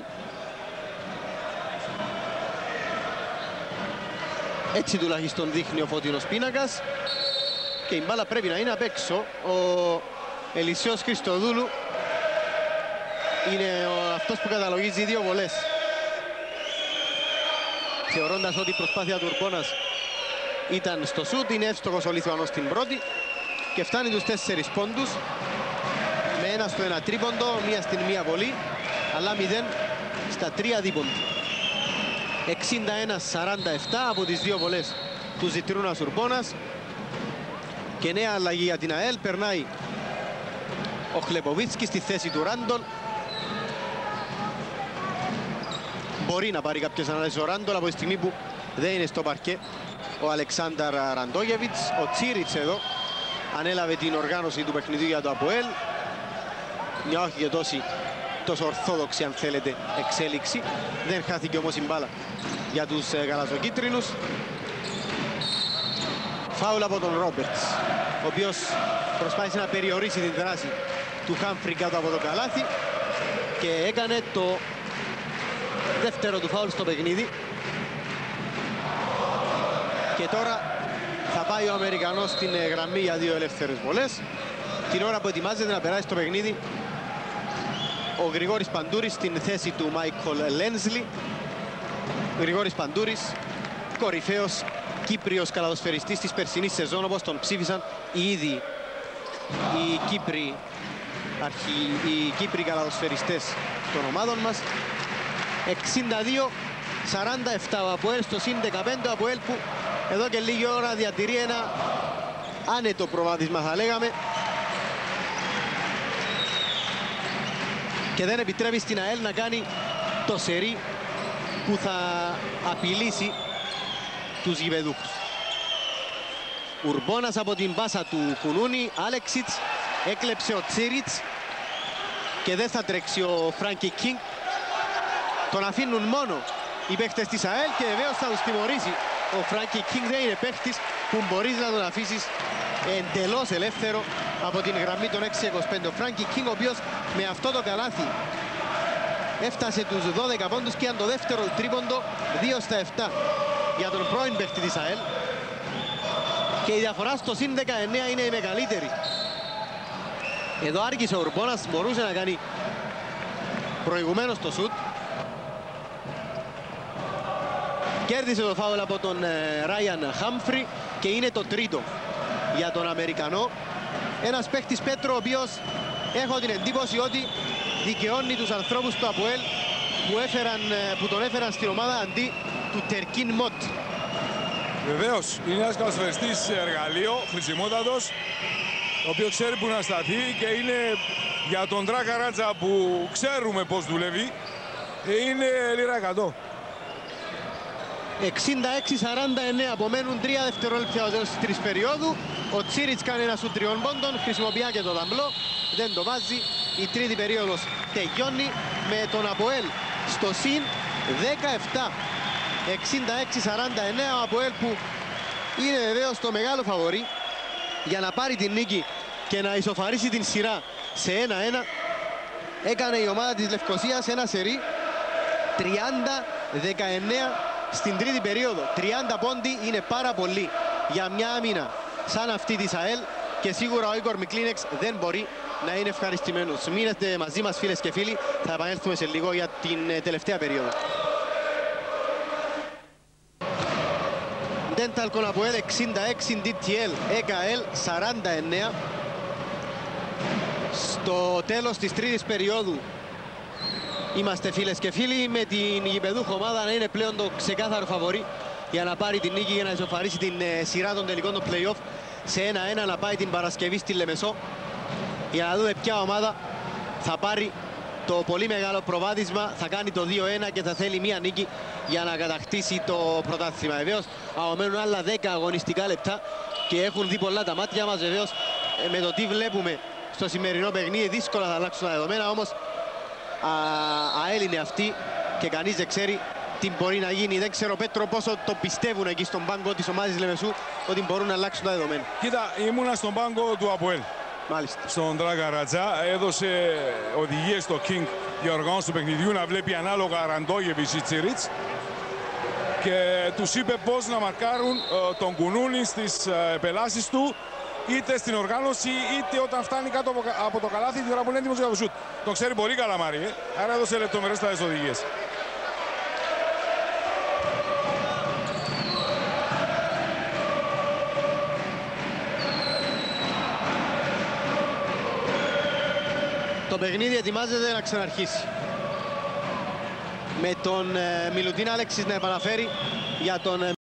Έτσι τουλάχιστον δείχνει ο φωτεινός πίνακας. Και η μπάλα πρέπει να είναι απ' έξω. Ο Ελισιός Χριστοδούλου είναι ο, αυτός που καταλογίζει δύο βολές. Θεωρώντας ότι η προσπάθεια του Ουρπώνας ήταν στο σούτ, είναι εύστοχος ο Λιθουανός στην πρώτη και φτάνει τους τέσσερις πόντους με ένα στο ένα τρίποντο, μία στην μία βολή αλλά μηδέν στα τρία δίποντα. 61-47 από τις δύο βολές του Ζητρούνας Ουρμπόνας και νέα αλλαγή για την ΑΕΛ. Περνάει ο Χλεποβίτσκι στη θέση του Ράντολ. Μπορεί να πάρει κάποιες ανάλυσεις ο Ράντολ από τη στιγμή που δεν είναι στο παρκέ ο Αλεξάνδαρ Ραντόγεβιτς. Ο Τσίριτς εδώ ανέλαβε την οργάνωση του παιχνιδιού για το ΑΠΟΕΛ. Μια όχι και τόση τόσο ορθόδοξη αν θέλετε εξέλιξη. Δεν χάθηκε όμως η μπάλα για τους ε, γαλαζοκίτρινους Φάουλ από τον Ρόμπερτς, ο οποίος προσπάθησε να περιορίσει την δράση του Χάμφρι κάτω από το καλάθι και έκανε το δεύτερο του φάουλ στο παιχνίδι. Και τώρα θα πάει ο Αμερικανός στην ε, γραμμή για δύο ελεύθερες βολές. Την ώρα που ετοιμάζεται να περάσει στο παιχνίδι ο Γρηγόρης Παντούρης στην θέση του Μάικολ Λένσλι. Γρηγόρης Παντούρης, κορυφαίος Κύπριος καλαδοσφαιριστής της περσινής σεζόν όπως τον ψήφισαν ήδη οι Κύπροι, αρχι, οι Κύπροι καλαδοσφαιριστές των ομάδων μας. 62-47 ο Αποέλ στο συν 15 ο Αποέλ που εδώ και λίγη ώρα διατηρεί ένα άνετο προβάδισμα θα λέγαμε. Και δεν επιτρέπει στην ΑΕΛ να κάνει το σερί που θα απειλήσει τους γηπεδούχους. Ουρμπόνας από την πάσα του Κουνούνη, Άλεξιτς, έκλεψε ο Τσίριτς και δεν θα τρέξει ο Φράνκι Κίνγκ. Τον αφήνουν μόνο οι παίχτες της ΑΕΛ και βεβαίως θα τους τιμωρήσει. Ο Φράνκι Κίνγκ δεν είναι παίχτης που μπορείς να τον αφήσεις εντελώς ελεύθερο από την γραμμή των 6-25. Ο Φράνκι Κίνγκ ο οποίος με αυτό το καλάθι έφτασε τους 12 πόντους και αν το δεύτερο τρίποντο 2 στα 7 για τον πρώην παίχτη της ΑΕΛ και η διαφορά στο συν 19 είναι η μεγαλύτερη. Εδώ άργησε ο Ουρμπόνας, μπορούσε να κάνει προηγουμένως το σουτ. Κέρδισε το φάουλ από τον Ράιαν Χάμφρι και είναι το τρίτο για τον Αμερικανό. Ένας παίχτης Πέτρο, ο οποίος έχω την εντύπωση ότι δικαιώνει τους ανθρώπους του ΑΠΟΕΛ που, έφεραν, ε, που τον έφεραν στην ομάδα αντί του Τερκίν Μότ. Βεβαίως, είναι ένας καλοσφαιριστή εργαλείο, χρησιμότατο, ο οποίο ξέρει που να σταθεί και είναι για τον Τράκα Ράτσα που ξέρουμε πώς δουλεύει, είναι λίρα 100. 66-49 απομένουν τρία δευτερόλεπτα ο τέλος της τρεις περίοδου. Ο Τσίριτς κάνει ένα σου τριών πόντων, χρησιμοποιεί και το δαμπλό, δεν το βάζει. Η τρίτη περίοδος τελειώνει με τον Αποέλ στο συν 17. 66-49 ο Αποέλ που είναι βεβαίως το μεγάλο φαβορή για να πάρει την νίκη και να ισοφαρίσει την σειρά σε 1-1 έκανε η ομάδα της Λευκοσίας ένα σερί 30-19 στην τρίτη περίοδο 30 πόντι είναι πάρα πολύ για μια άμυνα σαν αυτή της ΑΕΛ και σίγουρα ο Ίγκορ Μικλίνεξ δεν μπορεί να είναι ευχαριστημένος. Μείνετε μαζί μας φίλες και φίλοι, θα επανέλθουμε σε λίγο για την ε, τελευταία περίοδο. Dental con Apoel 66 DTL, EKL 49. Στο τέλος της τρίτης περίοδου είμαστε φίλες και φίλοι με την γηπεδούχο ομάδα να είναι πλέον το ξεκάθαρο φαβορή για να πάρει την νίκη για να ισοφαρίσει την ε, σειρά των τελικών των play-off σε 1-1 να πάει την Παρασκευή στη Λεμεσό για να δούμε ποια ομάδα θα πάρει το πολύ μεγάλο προβάδισμα, θα κάνει το 2-1 και θα θέλει μία νίκη για να κατακτήσει το πρωτάθλημα. Βεβαίως, απομένουν άλλα 10 αγωνιστικά λεπτά και έχουν δει πολλά τα μάτια μας. Βεβαίως, ε, με το τι βλέπουμε στο σημερινό παιχνίδι, δύσκολα θα αλλάξουν τα δεδομένα, όμως ΑΕΛ είναι αυτή και κανείς δεν ξέρει τι μπορεί να γίνει. Δεν ξέρω, Πέτρο, πόσο το πιστεύουν εκεί στον πάγκο της ομάδας Λεμεσού ότι μπορούν να αλλάξουν τα δεδομένα. Κοίτα, ήμουνα στον πάγκο του Αποέλ. Μάλιστα. Στον Τράγκα Ρατζά έδωσε οδηγίες στο King για οργάνωση του παιχνιδιού να βλέπει ανάλογα Ραντόγεβιτς ή Τσιρίτς και τους είπε πώς να μαρκάρουν ε, τον Κουνούνι στις ε, επελάσεις του είτε στην οργάνωση είτε όταν φτάνει κάτω από το καλάθι την ώρα που είναι έτοιμος για το σούτ. Τον ξέρει πολύ καλά Μάριε, άρα έδωσε λεπτομερέστατες οδηγίες. Το παιχνίδι ετοιμάζεται να ξαναρχίσει. Με τον ε, Μιλουτίν Άλεξης να επαναφέρει για τον ε,